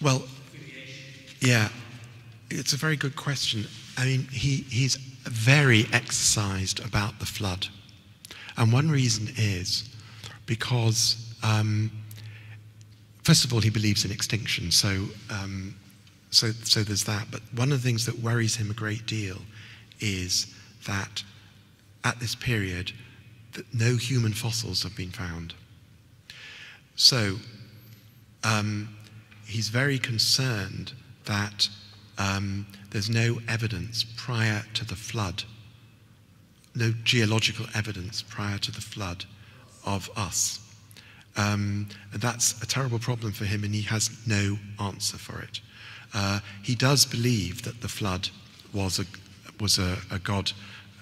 Well, yeah, it's a very good question. I mean, he, he's very exercised about the flood. And one reason is because, um, first of all, he believes in extinction. So, um, so, so there's that. But one of the things that worries him a great deal is that at this period, that no human fossils have been found. So, um, he's very concerned that um, there's no evidence prior to the flood, no geological evidence prior to the flood of us. Um, and that's a terrible problem for him, and he has no answer for it. Uh, he does believe that the flood was a, was a, a God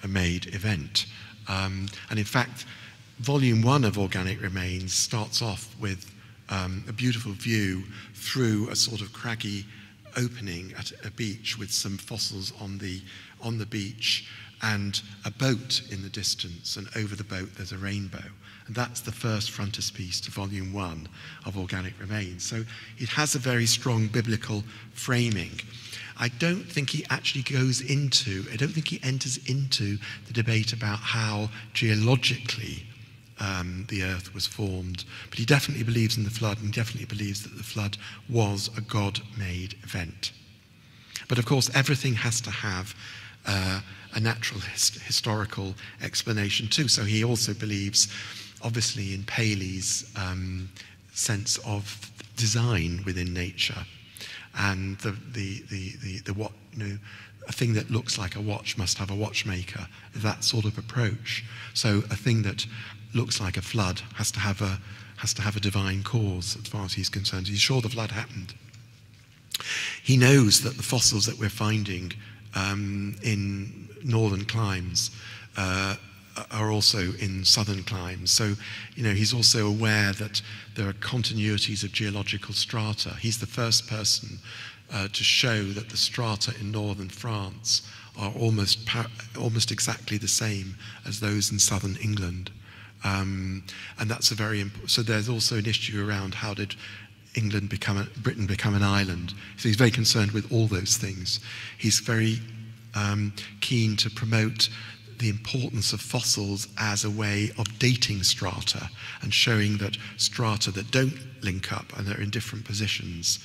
made event. Um, and in fact, volume one of Organic Remains starts off with um, a beautiful view through a sort of craggy opening at a beach with some fossils on the, on the beach and a boat in the distance, and over the boat there's a rainbow. And that's the first frontispiece to volume one of Organic Remains. So it has a very strong biblical framing. I don't think he actually goes into, I don't think he enters into the debate about how geologically um, the earth was formed. But he definitely believes in the flood and definitely believes that the flood was a God made event. But of course, everything has to have uh, a natural hist- historical explanation too. So he also believes, obviously, in Paley's um, sense of design within nature. and the, the, the, the, the what, you know, a thing that looks like a watch must have a watchmaker, that sort of approach. So a thing that looks like a flood has to have a, has to have a divine cause as far as he's concerned. He's sure the flood happened. He knows that the fossils that we're finding um, in northern climes uh, are also in southern climes. So, you know, he's also aware that there are continuities of geological strata. He's the first person uh, to show that the strata in northern France are almost, almost exactly the same as those in southern England. Um, and that's a very important, so there's also an issue around how did England become, a, Britain become an island. So he's very concerned with all those things. He's very um, keen to promote the importance of fossils as a way of dating strata and showing that strata that don't link up and are in different positions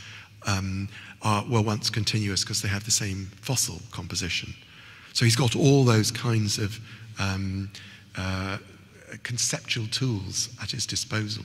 um, are, were once continuous because they have the same fossil composition. So he's got all those kinds of um, uh, conceptual tools at his disposal.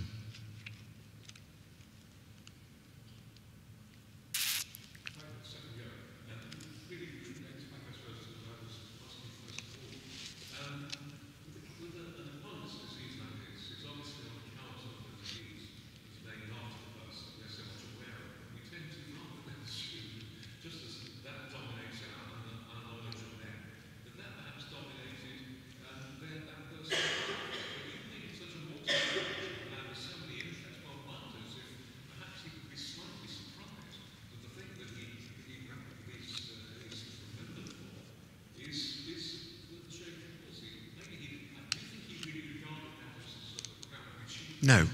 No,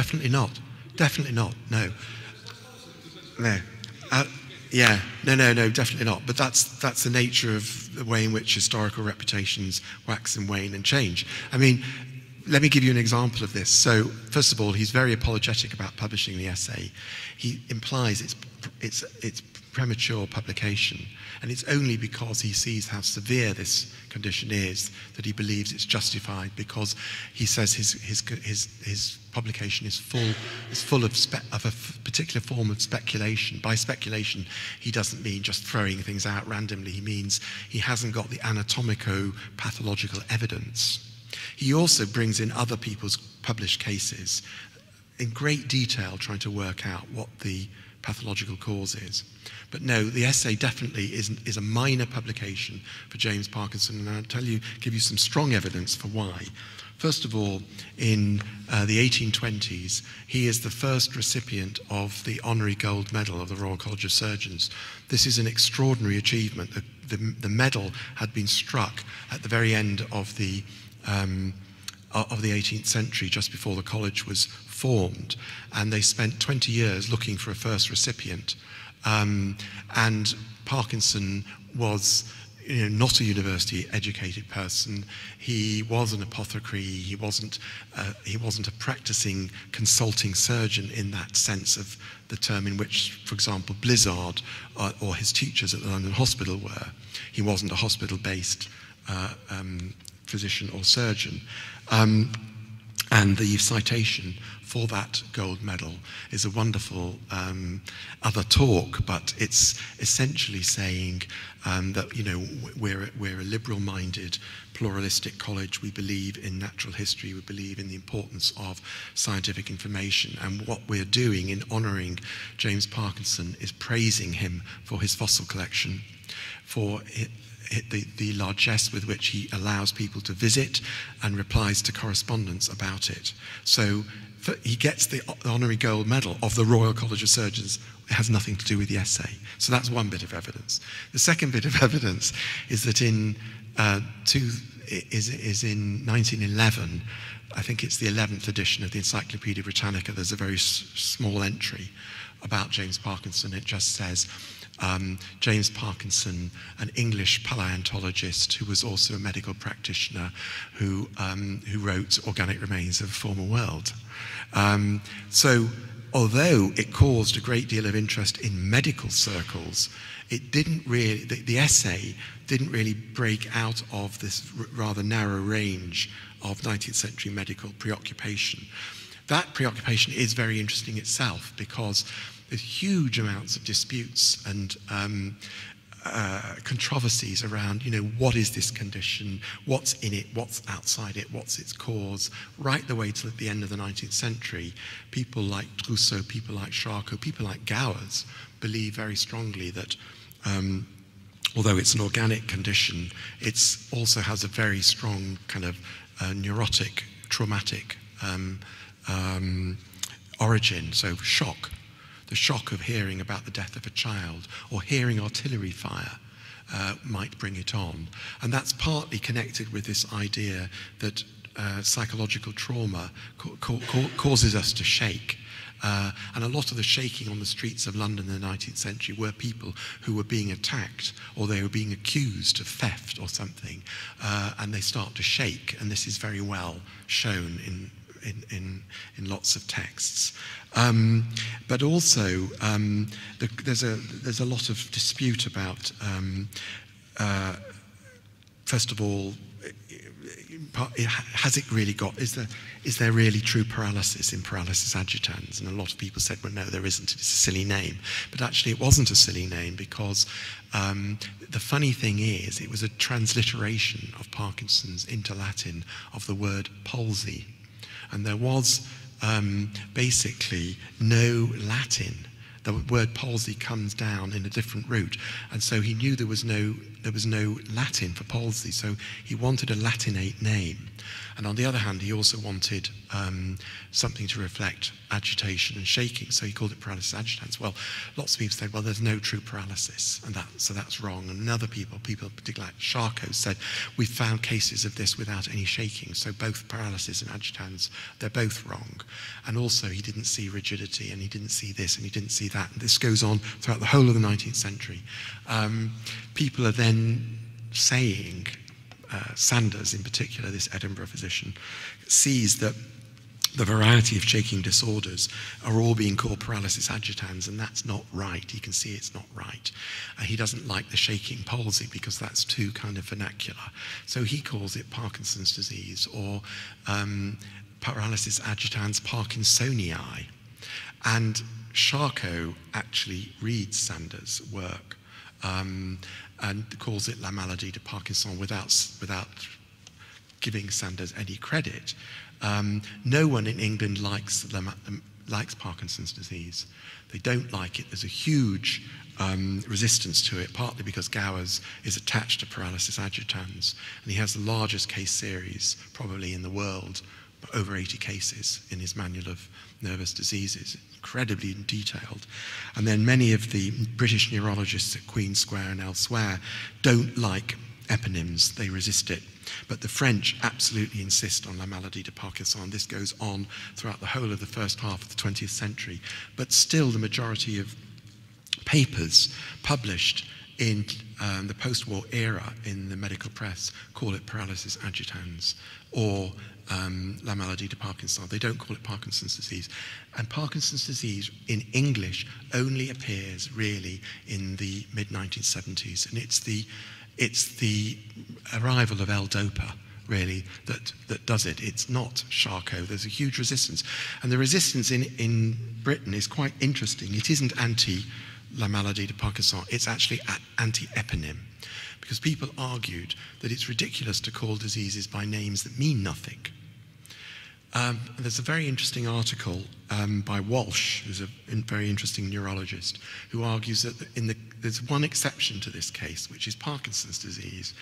definitely not. Definitely not. No. No. Uh, yeah, no, no, no, definitely not. But that's that's the nature of the way in which historical reputations wax and wane and change. I mean, let me give you an example of this. So, first of all, he's very apologetic about publishing the essay. He implies it's it's it's premature publication, and it's only because he sees how severe this condition is that he believes it's justified because he says his, his, his, his publication is full, is full of, of a particular form of speculation. By speculation, he doesn't mean just throwing things out randomly, he means he hasn't got the anatomico pathological evidence. He also brings in other people's published cases in great detail, trying to work out what the pathological cause is. But no, the essay definitely is, is a minor publication for James Parkinson, and I'll tell you, give you some strong evidence for why. First of all, in uh, the 1820s, he is the first recipient of the honorary gold medal of the Royal College of Surgeons. This is an extraordinary achievement. The, the, the medal had been struck at the very end of the um, of the 18th century, just before the college was formed, and they spent 20 years looking for a first recipient. Um, and Parkinson was you know, not a university educated person. He was an apothecary. He wasn't, uh, he wasn't a practicing consulting surgeon in that sense of the term in which, for example, Blizard uh, or his teachers at the London Hospital were. He wasn't a hospital based uh, um, physician or surgeon. Um, and the citation for that gold medal is a wonderful um, other talk, but it's essentially saying um, that you know we're we're a liberal-minded, pluralistic college. We believe in natural history. We believe in the importance of scientific information, and what we're doing in honouring James Parkinson is praising him for his fossil collection, for the, the largesse with which he allows people to visit and replies to correspondence about it. So he gets the honorary gold medal of the Royal College of Surgeons. It has nothing to do with the essay. So that's one bit of evidence. The second bit of evidence is that in uh, two, is, is in 1911, I think it's the 11th edition of the Encyclopedia Britannica, there's a very small entry about James Parkinson. It just says, um, James Parkinson, an English paleontologist who was also a medical practitioner who, um, who wrote Organic Remains of a Former World. Um, so, although it caused a great deal of interest in medical circles, it didn't really, the, the essay didn't really break out of this rather narrow range of 19th century medical preoccupation. That preoccupation is very interesting itself because there's huge amounts of disputes and um, uh, controversies around, you know, what is this condition, what's in it, what's outside it, what's its cause, right the way to the end of the 19th century. People like Trousseau, people like Charcot, people like Gowers believe very strongly that um, although it's an organic condition, it also has a very strong kind of uh, neurotic, traumatic um, um, origin, so shock the shock of hearing about the death of a child or hearing artillery fire uh, might bring it on. And that's partly connected with this idea that uh, psychological trauma ca ca causes us to shake. Uh, and a lot of the shaking on the streets of London in the 19th century were people who were being attacked or they were being accused of theft or something. Uh, and they start to shake. And this is very well shown in in, in, in lots of texts. Um, but also, um, the, there's, a, there's a lot of dispute about, um, uh, first of all, has it really got, is there, is there really true paralysis in paralysis agitans? And a lot of people said, well, no, there isn't. It's a silly name. But actually, it wasn't a silly name because um, the funny thing is, it was a transliteration of Parkinson's into Latin of the word palsy. And there was um, basically no Latin. The word palsy comes down in a different root. And so he knew there was no, there was no Latin for palsy. So he wanted a Latinate name. And on the other hand, he also wanted um, something to reflect agitation and shaking, so he called it paralysis agitans. Well, lots of people said, well, there's no true paralysis, and that, so that's wrong. And other people, people particularly like Charcot, said, we found cases of this without any shaking, so both paralysis and agitans, they're both wrong. And also, he didn't see rigidity, and he didn't see this, and he didn't see that. And this goes on throughout the whole of the 19th century. Um, people are then saying, uh, Sanders in particular, this Edinburgh physician, sees that the variety of shaking disorders are all being called paralysis agitans, and that's not right. He can see it's not right. Uh, he doesn't like the shaking palsy because that's too kind of vernacular. So he calls it Parkinson's disease or um, paralysis agitans Parkinsonii. And Charcot actually reads Sanders' work um, and calls it La Maladie de Parkinson without, without giving Sanders any credit. Um, no one in England likes, um, likes Parkinson's disease. They don't like it. There's a huge um, resistance to it, partly because Gowers is attached to paralysis agitans, and he has the largest case series probably in the world, over 80 cases in his manual of nervous diseases incredibly detailed. And then many of the British neurologists at Queen Square and elsewhere don't like eponyms, they resist it. But the French absolutely insist on La Maladie de Parkinson. This goes on throughout the whole of the first half of the 20th century. But still, the majority of papers published in um, the post-war era in the medical press call it paralysis agitans or um, La Maladie de Parkinson. They don't call it Parkinson's disease. And Parkinson's disease in English only appears really in the mid 1970s. And it's the, it's the arrival of L-DOPA really that, that does it. It's not Charcot. There's a huge resistance. And the resistance in, in Britain is quite interesting. It isn't anti La Maladie de Parkinson, it's actually anti eponym because people argued that it's ridiculous to call diseases by names that mean nothing. Um, there's a very interesting article um, by Walsh, who's a very interesting neurologist, who argues that the, there's one exception to this case, which is Parkinson's disease.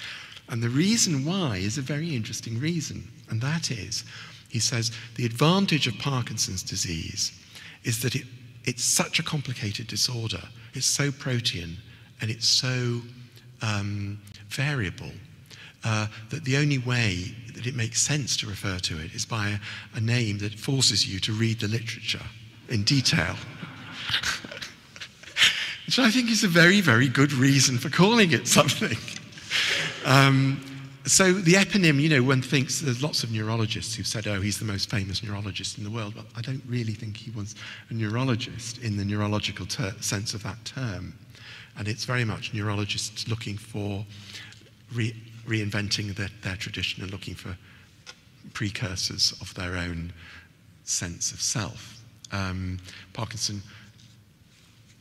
And the reason why is a very interesting reason, and that is, he says, the advantage of Parkinson's disease is that it, it's such a complicated disorder, it's so protean, and it's so um, variable uh, that the only way that it makes sense to refer to it is by a, a name that forces you to read the literature in detail. Which I think is a very, very good reason for calling it something. Um, so the eponym, you know, one thinks there's lots of neurologists who've said, oh, he's the most famous neurologist in the world, but I don't really think he was a neurologist in the neurological sense of that term. And it's very much neurologists looking for re reinventing their, their tradition and looking for precursors of their own sense of self. Um, Parkinson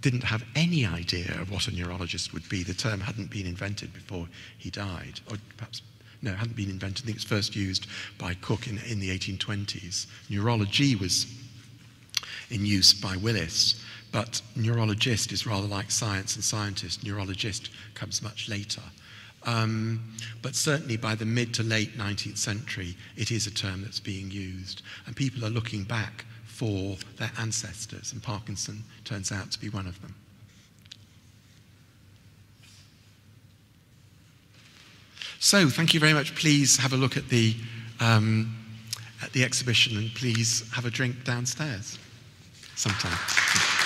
didn't have any idea of what a neurologist would be. The term hadn't been invented before he died, or perhaps no, hadn't been invented. I think it was first used by Cooke in, in the 1820s. Neurology was in use by Willis, but neurologist is rather like science and scientist. Neurologist comes much later. Um, but certainly by the mid to late 19th century, it is a term that's being used. And people are looking back for their ancestors, and Parkinson turns out to be one of them. So, thank you very much. Please have a look at the, um, at the exhibition and please have a drink downstairs sometime.